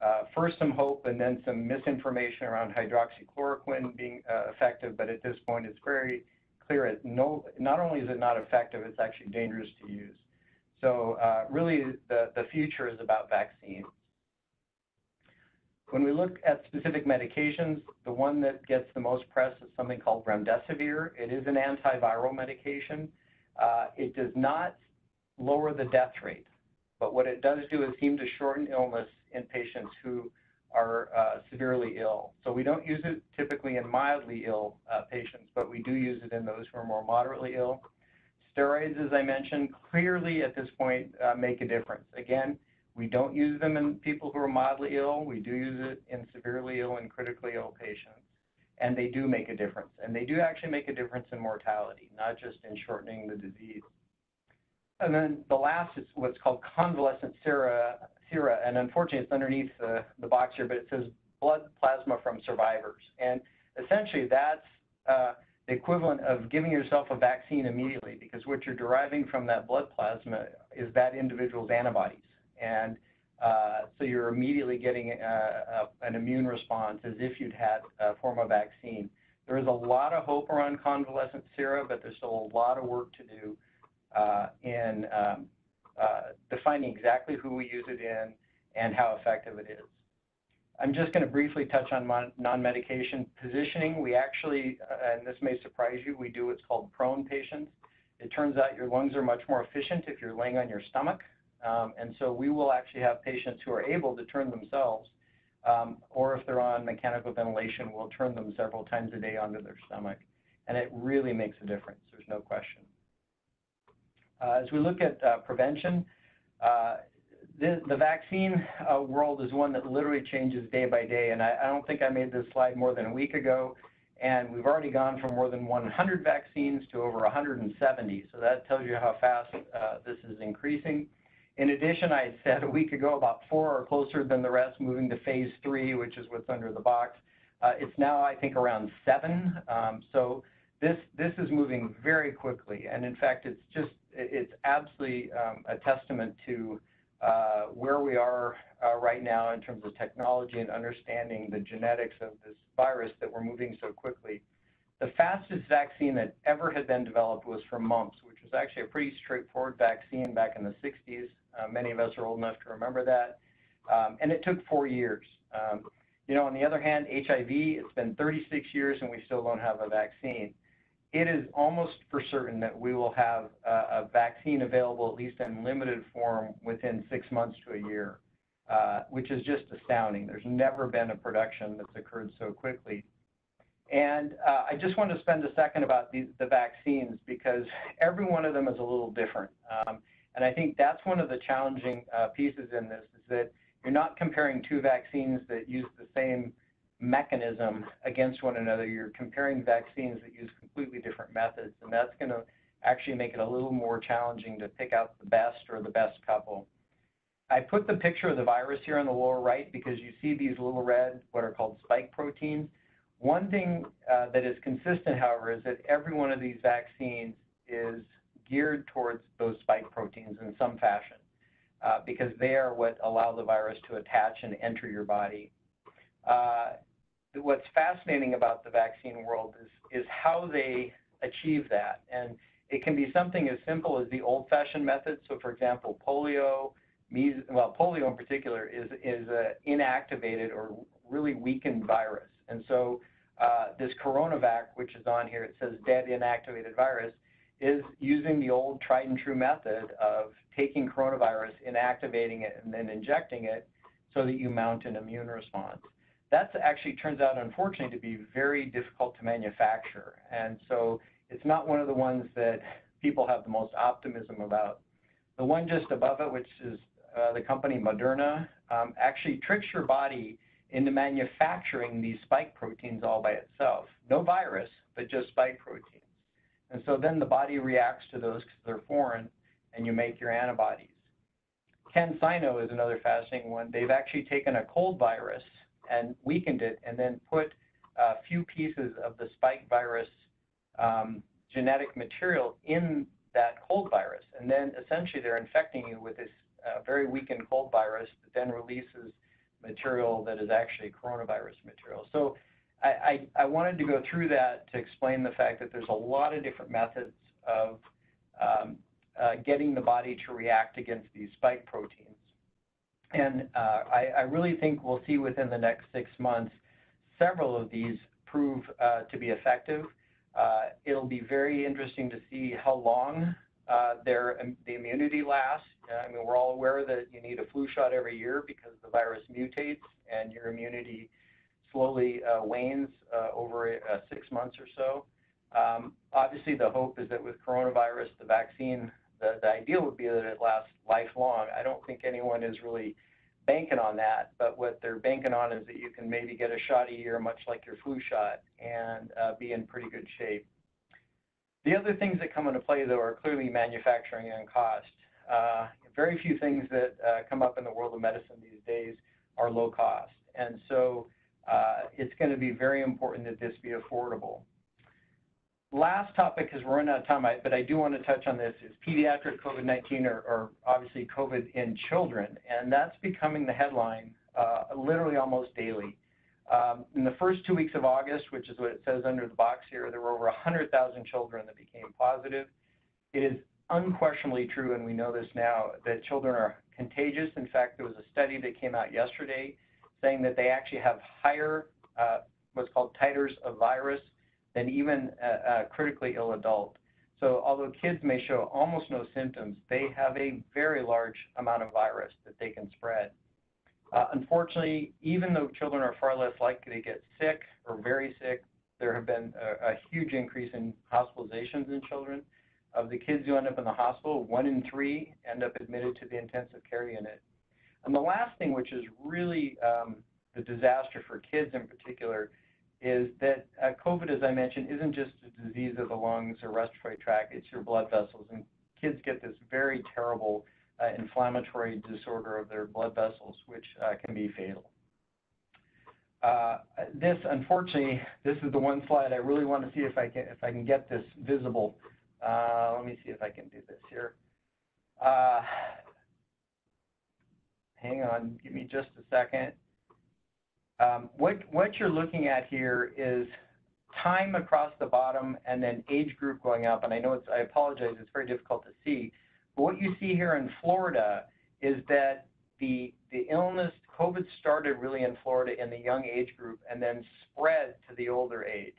uh, first some hope and then some misinformation around hydroxychloroquine being uh, effective, but at this point it's very clear it no, not only is it not effective, it's actually dangerous to use. So uh, really the, the future is about vaccines. When we look at specific medications, the one that gets the most press is something called remdesivir. It is an antiviral medication. Uh, it does not lower the death rate, but what it does do is seem to shorten illness in patients who are uh, severely ill. So we don't use it typically in mildly ill uh, patients, but we do use it in those who are more moderately ill. Steroids, as I mentioned, clearly at this point uh, make a difference. Again, we don't use them in people who are mildly ill. We do use it in severely ill and critically ill patients. And they do make a difference. And they do actually make a difference in mortality, not just in shortening the disease. And then the last is what's called convalescent sera, sera and unfortunately it's underneath the, the box here, but it says blood plasma from survivors. And essentially that's uh, the equivalent of giving yourself a vaccine immediately because what you're deriving from that blood plasma is that individual's antibodies. And uh, so you're immediately getting uh, a, an immune response as if you'd had a form of vaccine. There is a lot of hope around convalescent sera, but there's still a lot of work to do uh, in um, uh, defining exactly who we use it in and how effective it is. I'm just going to briefly touch on non-medication positioning. We actually, uh, and this may surprise you, we do what's called prone patients. It turns out your lungs are much more efficient if you're laying on your stomach. Um, and so we will actually have patients who are able to turn themselves, um, or if they're on mechanical ventilation, we'll turn them several times a day onto their stomach. And it really makes a difference, there's no question. Uh, as we look at uh, prevention, uh, the, the, vaccine world is one that literally changes day by day. And I, don't think I made this slide more than a week ago. And we've already gone from more than 100 vaccines to over 170. So that tells you how fast this is increasing. In addition, I said a week ago about four are closer than the rest, moving to phase three, which is what's under the box. It's now, I think, around seven. Um, so this this is moving very quickly, and in fact, it's just it's absolutely um, a testament to uh, where we are uh, right now in terms of technology and understanding the genetics of this virus that we're moving so quickly. The fastest vaccine that ever had been developed was for mumps, which was actually a pretty straightforward vaccine back in the 60s. Uh, many of us are old enough to remember that. Um, and it took four years. Um, you know, on the other hand, HIV, it's been 36 years and we still don't have a vaccine. It is almost for certain that we will have a, vaccine available, at least in limited form, within six months to a year, uh, which is just astounding. There's never been a production that's occurred so quickly. And uh, I just want to spend a second about the, the, vaccines because every one of them is a little different. Um, and I think that's one of the challenging uh, pieces in this is that you're not comparing two vaccines that use the same mechanism against one another. You're comparing vaccines that use completely different methods, and that's going to actually make it a little more challenging to pick out the best or the best couple. I put the picture of the virus here on the lower right because you see these little red, what are called spike proteins. One thing uh, that is consistent, however, is that every one of these vaccines is geared towards those spike proteins in some fashion uh, because they are what allow the virus to attach and enter your body. Uh, what's fascinating about the vaccine world is, is how they achieve that. And it can be something as simple as the old-fashioned method. So, for example, polio, well, polio in particular is, is an inactivated or really weakened virus. And so uh, this coronavac, which is on here, it says dead inactivated virus, is using the old tried and true method of taking coronavirus, inactivating it, and then injecting it so that you mount an immune response. That actually turns out, unfortunately, to be very difficult to manufacture. And so it's not one of the ones that people have the most optimism about. The one just above it, which is uh, the company Moderna, um, actually tricks your body into manufacturing these spike proteins all by itself. No virus, but just spike proteins. And so then the body reacts to those because they're foreign, and you make your antibodies. CanSino is another fascinating one. They've actually taken a cold virus and weakened it and then put a few pieces of the spike virus um, genetic material in that cold virus. And then essentially they're infecting you with this uh, very weakened cold virus that then releases material that is actually coronavirus material. So I, I, I, wanted to go through that to explain the fact that there's a lot of different methods of um, uh, getting the body to react against these spike proteins. And uh, I, I, really think we'll see within the next six months several of these prove uh, to be effective. Uh, it'll be very interesting to see how long uh, their, the immunity lasts. I mean, we're all aware that you need a flu shot every year because the virus mutates and your immunity slowly uh, wanes over six months or so. Um, obviously, the hope is that with coronavirus, the vaccine the, the ideal would be that it lasts lifelong. I don't think anyone is really banking on that, but what they're banking on is that you can maybe get a shot a year, much like your flu shot, and uh, be in pretty good shape. The other things that come into play, though, are clearly manufacturing and cost. Uh, very few things that uh, come up in the world of medicine these days are low cost. And so uh, it's going to be very important that this be affordable last topic, because we're running out of time, I, but I do want to touch on this, is pediatric COVID-19 or, or, obviously COVID in children, and that's becoming the headline uh, literally almost daily. Um, in the first two weeks of August, which is what it says under the box here, there were over 100,000 children that became positive. It is unquestionably true, and we know this now, that children are contagious. In fact, there was a study that came out yesterday saying that they actually have higher, uh, what's called titers of virus than even a, a critically ill adult. So although kids may show almost no symptoms, they have a very large amount of virus that they can spread. Uh, unfortunately, even though children are far less likely to get sick or very sick, there have been a, a, huge increase in hospitalizations in children. Of the kids who end up in the hospital, one in three end up admitted to the intensive care unit. And the last thing, which is really um, the disaster for kids in particular, is that uh, COVID, as I mentioned, isn't just a disease of the lungs or respiratory tract, it's your blood vessels. And kids get this very terrible uh, inflammatory disorder of their blood vessels, which uh, can be fatal. Uh, this, unfortunately, this is the one slide I really want to see if I can, if I can get this visible. Uh, let me see if I can do this here. Uh, hang on, give me just a second. Um, what, you're looking at here is time across the bottom and then age group going up. And I know it's, I apologize, it's very difficult to see. But what you see here in Florida is that the, the illness, COVID started really in Florida in the young age group and then spread to the older age.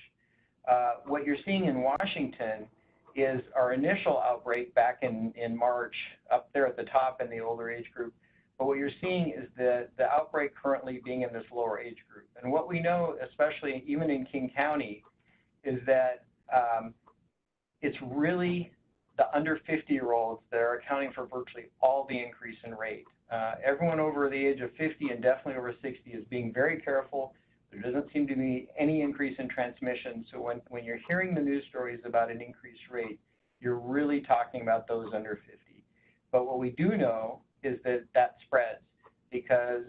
Uh, what you're seeing in Washington is our initial outbreak back in, in March up there at the top in the older age group. But what you're seeing is the, the outbreak currently being in this lower age group. And what we know, especially even in King County, is that um, it's really the under 50 year olds that are accounting for virtually all the increase in rate. Uh, everyone over the age of 50 and definitely over 60 is being very careful. There doesn't seem to be any increase in transmission. So when, when you're hearing the news stories about an increased rate, you're really talking about those under 50. But what we do know is that that spreads because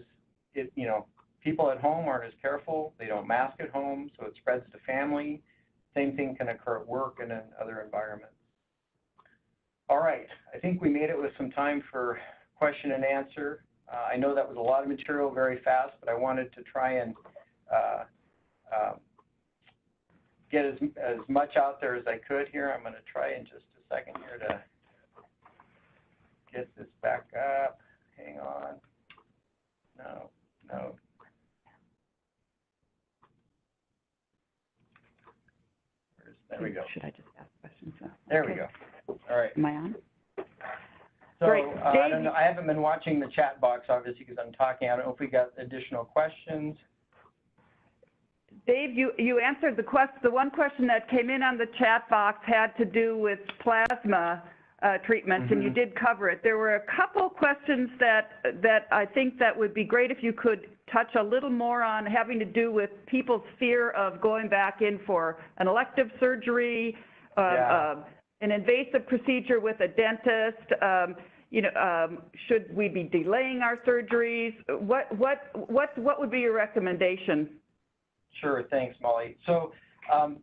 it, you know, people at home aren't as careful. They don't mask at home, so it spreads to family. Same thing can occur at work and in other environments. All right, I think we made it with some time for question and answer. Uh, I know that was a lot of material very fast, but I wanted to try and uh, uh, get as, as much out there as I could here. I'm going to try in just a second here to get this back up. Hang on. No, no. Where's, there we go. Should I just ask questions now? There we Okay. go. All right. Am I on? So, Great. uh, I Dave- don't know, I haven't been watching the chat box, obviously, because I'm talking. I don't know if we got additional questions. Dave, you, you answered the quest, the one question that came in on the chat box had to do with plasma treatments, and you Mhm. did cover it. There were a couple questions that, that I think that would be great if you could touch a little more on having to do with people's fear of going back in for an elective surgery, uh, Yeah. uh, an invasive procedure with a dentist, um, you know, um, should we be delaying our surgeries? What, what, what, what would be your recommendation? Sure, thanks, Molly. So um,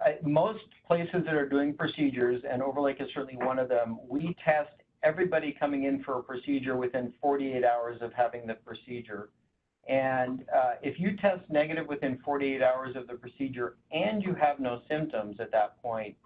I, most places that are doing procedures, and Overlake is certainly one of them, we test everybody coming in for a procedure within 48 hours of having the procedure. And uh, if you test negative within 48 hours of the procedure and you have no symptoms at that point,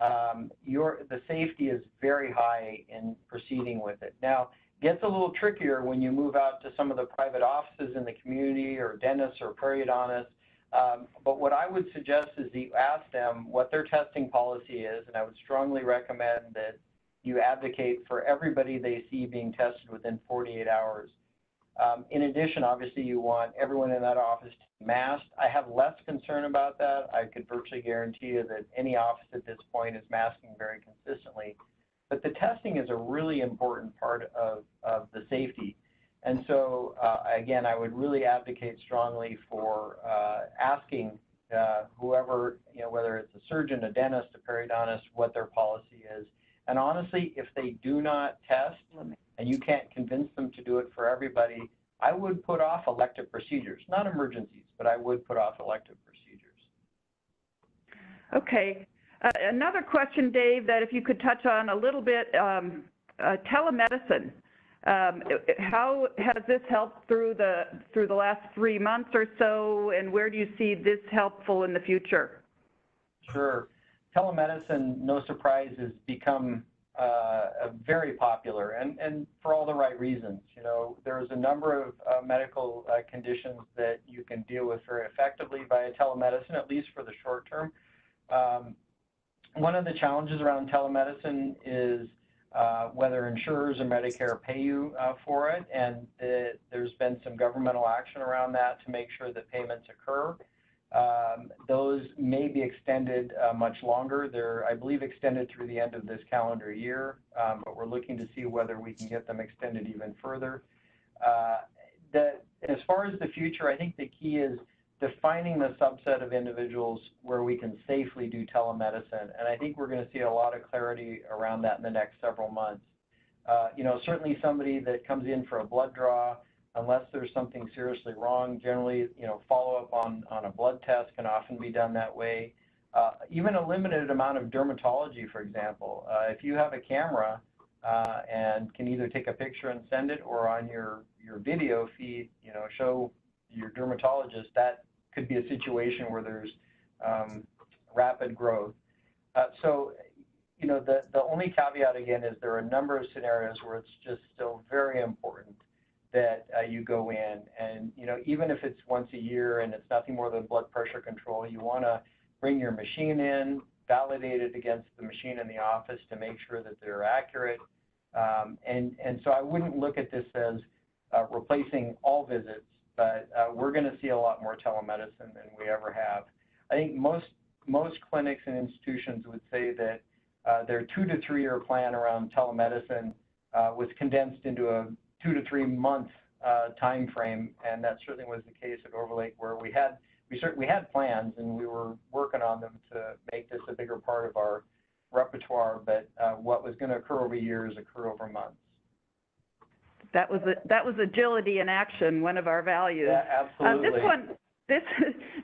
um, your, the safety is very high in proceeding with it. Now, gets a little trickier when you move out to some of the private offices in the community or dentists or periodontists um, but what I would suggest is that you ask them what their testing policy is, and I would strongly recommend that you advocate for everybody they see being tested within 48 hours. Um, in addition, obviously, you want everyone in that office masked. I have less concern about that. I could virtually guarantee you that any office at this point is masking very consistently. But the testing is a really important part of, of the safety. And so, uh, again, I would really advocate strongly for uh, asking uh, whoever, you know, whether it's a surgeon, a dentist, a periodontist, what their policy is. And honestly, if they do not test and you can't convince them to do it for everybody, I would put off elective procedures, not emergencies, but I would put off elective procedures. Okay. Uh, Another question, Dave, that if you could touch on a little bit, um, uh, telemedicine. Um, How has this helped through the, through the last three months or so, and where do you see this helpful in the future? Sure. Telemedicine, no surprise, has become uh, very popular, and, and for all the right reasons. You know, there's a number of uh, medical uh, conditions that you can deal with very effectively via telemedicine, at least for the short term. Um, one of the challenges around telemedicine is uh, whether insurers or Medicare pay you uh, for it, and it, there's been some governmental action around that to make sure that payments occur. Um, those may be extended uh, much longer. They're, I believe, extended through the end of this calendar year, um, but we're looking to see whether we can get them extended even further. Uh, the, as far as the future, I think the key is defining the subset of individuals where we can safely do telemedicine. And I think we're going to see a lot of clarity around that in the next several months. Uh, you know, certainly somebody that comes in for a blood draw, unless there's something seriously wrong, generally, you know, follow up on, on a blood test can often be done that way. Uh, even a limited amount of dermatology, for example. Uh, if you have a camera uh, and can either take a picture and send it or on your your video feed, you know, show your dermatologist, that could be a situation where there's um, rapid growth. Uh, so, you know, the, the only caveat again is there are a number of scenarios where it's just still very important that uh, you go in and, you know, even if it's once a year and it's nothing more than blood pressure control, you want to bring your machine in, validate it against the machine in the office to make sure that they're accurate. Um, and, and so I wouldn't look at this as uh, replacing all visits, but uh, we're going to see a lot more telemedicine than we ever have. I think most most clinics and institutions would say that uh, their two to three year plan around telemedicine uh, was condensed into a two to three month uh, time frame, and that certainly was the case at Overlake, where we had we certainly had plans and we were working on them to make this a bigger part of our repertoire. But uh, what was going to occur over years occur over months. That was, a- that was agility in action, one of our values. Yeah, Uh, absolutely. This one, this,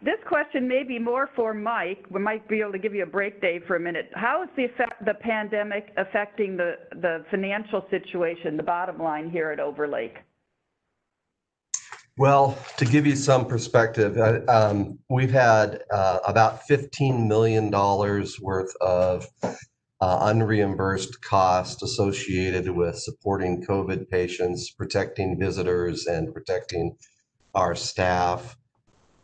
this question may be more for Mike. We might be able to give you a break, Dave, for a minute. How is the effect, the pandemic affecting the, the financial situation, the bottom line here at Overlake? Well, to give you some perspective, uh, um, we've had uh, about $15 million worth of uh, unreimbursed costs associated with supporting COVID patients, protecting visitors, and protecting our staff.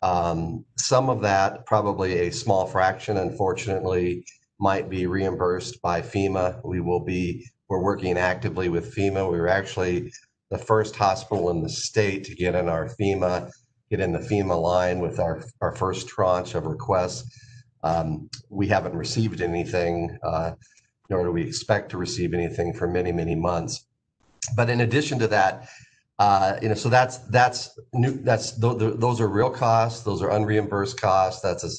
Um, some of that, probably a small fraction, unfortunately, might be reimbursed by FEMA. We will be, we're working actively with FEMA. We were actually the first hospital in the state to get in our FEMA, get in the FEMA line with our, our first tranche of requests. Um, we haven't received anything, uh, nor do we expect to receive anything for many, many months. But in addition to that, uh, you know, so that's that's new. Those are real costs. Those are unreimbursed costs. That's a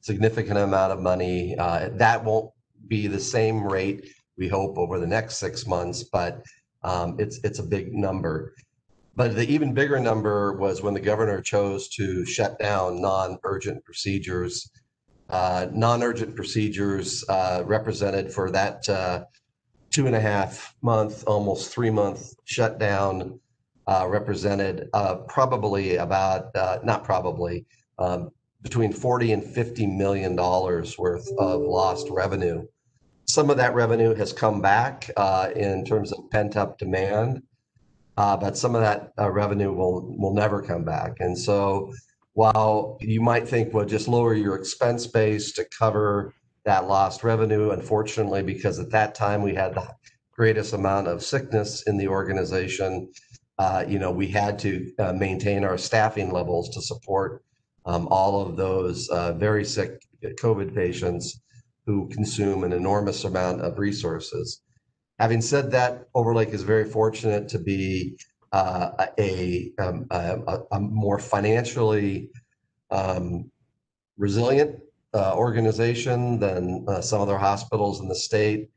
significant amount of money. Uh, that won't be the same rate we hope over the next six months, but um, it's it's a big number. But the even bigger number was when the governor chose to shut down non-urgent procedures. Uh, non-urgent procedures uh, represented for that uh, two and a half month, almost three month shutdown uh, represented uh, probably about uh, not probably um, between 40 and 50 million dollars worth of lost revenue some of that revenue has come back in terms of pent up demand, but some of that revenue will will never come back. And so, while you might think, well, just lower your expense base to cover that lost revenue, unfortunately, because at that time we had the greatest amount of sickness in the organization, uh, you know, we had to uh, maintain our staffing levels to support um, all of those uh, very sick COVID patients who consume an enormous amount of resources. Having said that, Overlake is very fortunate to be uh, a, um, a, a more financially um, resilient uh, organization than uh, some other hospitals in the state.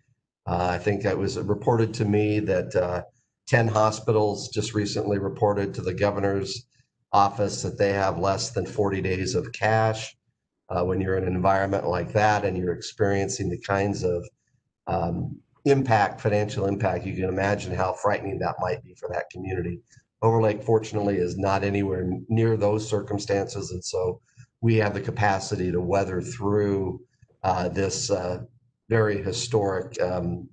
Uh, I think it was reported to me that uh, 10 hospitals just recently reported to the governor's office that they have less than 40 days of cash uh, when you're in an environment like that and you're experiencing the kinds of um, impact, financial impact, you can imagine how frightening that might be for that community. Overlake, fortunately, is not anywhere near those circumstances. And so we have the capacity to weather through uh, this uh, very historic um,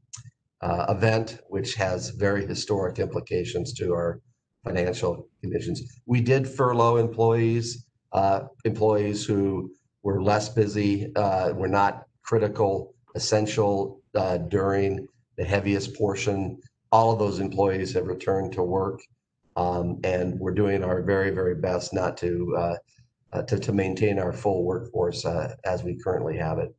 uh, event, which has very historic implications to our financial conditions. We did furlough employees, uh, employees who were less busy, uh, were not critical, essential uh, during the heaviest portion. All of those employees have returned to work, um, and we're doing our very, very best not to uh, uh, to, to maintain our full workforce uh, as we currently have it.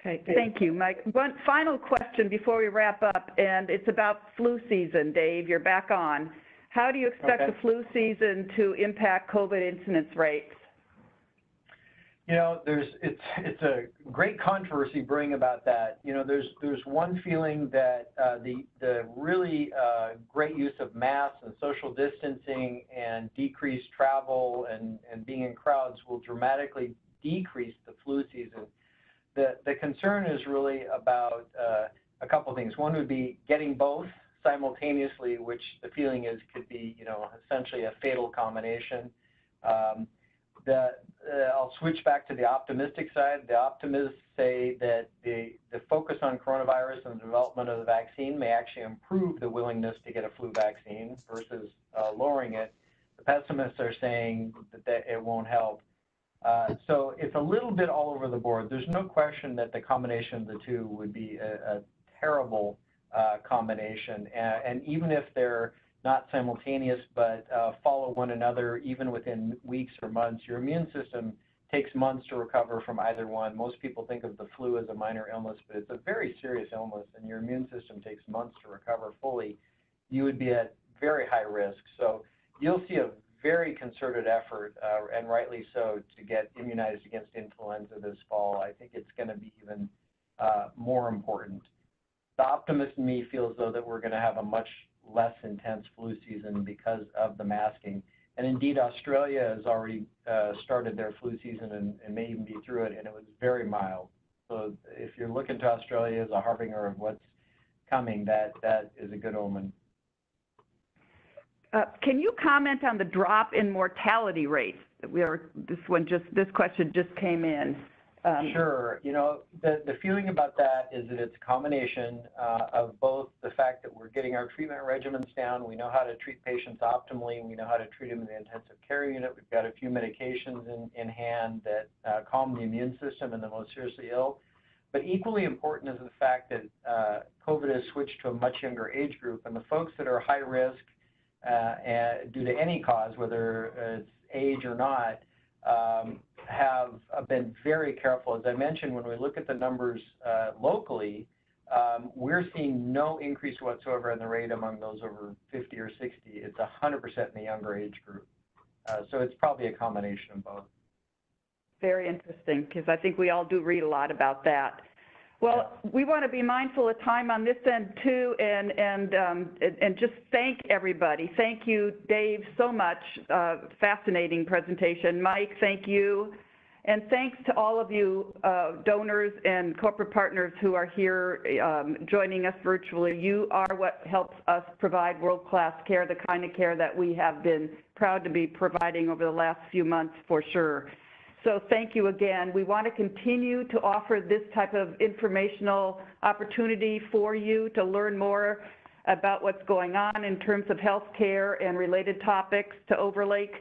Okay, thank you, Mike. One final question before we wrap up, and it's about flu season. Dave, you're back on. How do you expect Okay. the flu season to impact COVID incidence rates? You know, there's it's it's a great controversy brewing about that. You know, there's there's one feeling that uh, the the really uh, great use of masks and social distancing and decreased travel and and being in crowds will dramatically decrease the flu season. The the concern is really about uh, a couple things. One would be getting both, simultaneously, which the feeling is could be, you know, essentially a fatal combination. Um, I'll switch back to the optimistic side. The optimists say that the, focus on coronavirus and the development of the vaccine may actually improve the willingness to get a flu vaccine versus uh, lowering it. The pessimists are saying that, it won't help. Uh, so it's a little bit all over the board. There's no question that the combination of the two would be a, terrible uh, combination. And, even if they're not simultaneous but uh, follow one another even within weeks or months, your immune system takes months to recover from either one. Most people think of the flu as a minor illness, but it's a very serious illness, and your immune system takes months to recover fully. You would be at very high risk. So you'll see a very concerted effort, uh, and rightly so, to get immunized against influenza this fall. I think it's going to be even uh, more important. The optimist in me feels, though, that we're going to have a much less intense flu season because of the masking. And indeed, Australia has already uh, started their flu season and, and, may even be through it, and it was very mild. So if you're looking to Australia as a harbinger of what's coming, that that is a good omen. Uh, can you comment on the drop in mortality rates? We are this one just this question just came in. Um, sure. You know, the, feeling about that is that it's a combination uh, of both the fact that we're getting our treatment regimens down, we know how to treat patients optimally, we know how to treat them in the intensive care unit, we've got a few medications in, hand that uh, calm the immune system in the most seriously ill. But equally important is the fact that uh, COVID has switched to a much younger age group, and the folks that are high risk due to any cause, whether it's age or not, have been very careful. As I mentioned, when we look at the numbers uh, locally, um, we're seeing no increase whatsoever in the rate among those over 50 or 60. It's 100% in the younger age group. Uh, so it's probably a combination of both. Very interesting, because I think we all do read a lot about that. Well, we want to be mindful of time on this end too, and and um, and just thank everybody. Thank you, Dave, so much. Uh, fascinating presentation. Mike, thank you, and thanks to all of you uh, donors and corporate partners who are here um, joining us virtually. You are what helps us provide world-class care, the kind of care that we have been proud to be providing over the last few months, for sure. So thank you again. We want to continue to offer this type of informational opportunity for you to learn more about what's going on in terms of healthcare and related topics to Overlake.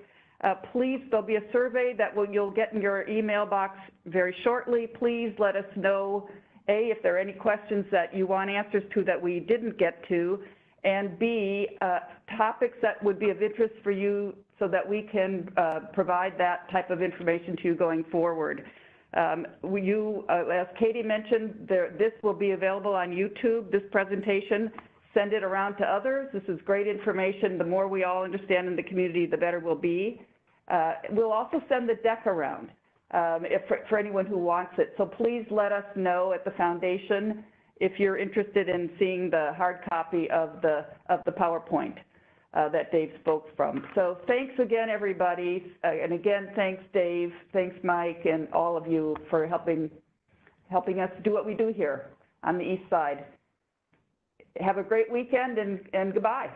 Uh, please, there'll be a survey that will, you'll get in your email box very shortly. Please let us know, A, if there are any questions that you want answers to that we didn't get to, and B, uh, topics that would be of interest for you so that we can uh, provide that type of information to you going forward. Um, you, uh, as Katie mentioned, there, this will be available on YouTube, this presentation. Send it around to others. This is great information. The more we all understand in the community, the better we'll be. Uh, we'll also send the deck around um, if, for, for anyone who wants it. So please let us know at the foundation if you're interested in seeing the hard copy of the, of the PowerPoint that Dave spoke from. So thanks again, everybody. Uh, and again, thanks, Dave. Thanks, Mike, and all of you for helping, helping us do what we do here on the East Side. Have a great weekend and, and goodbye.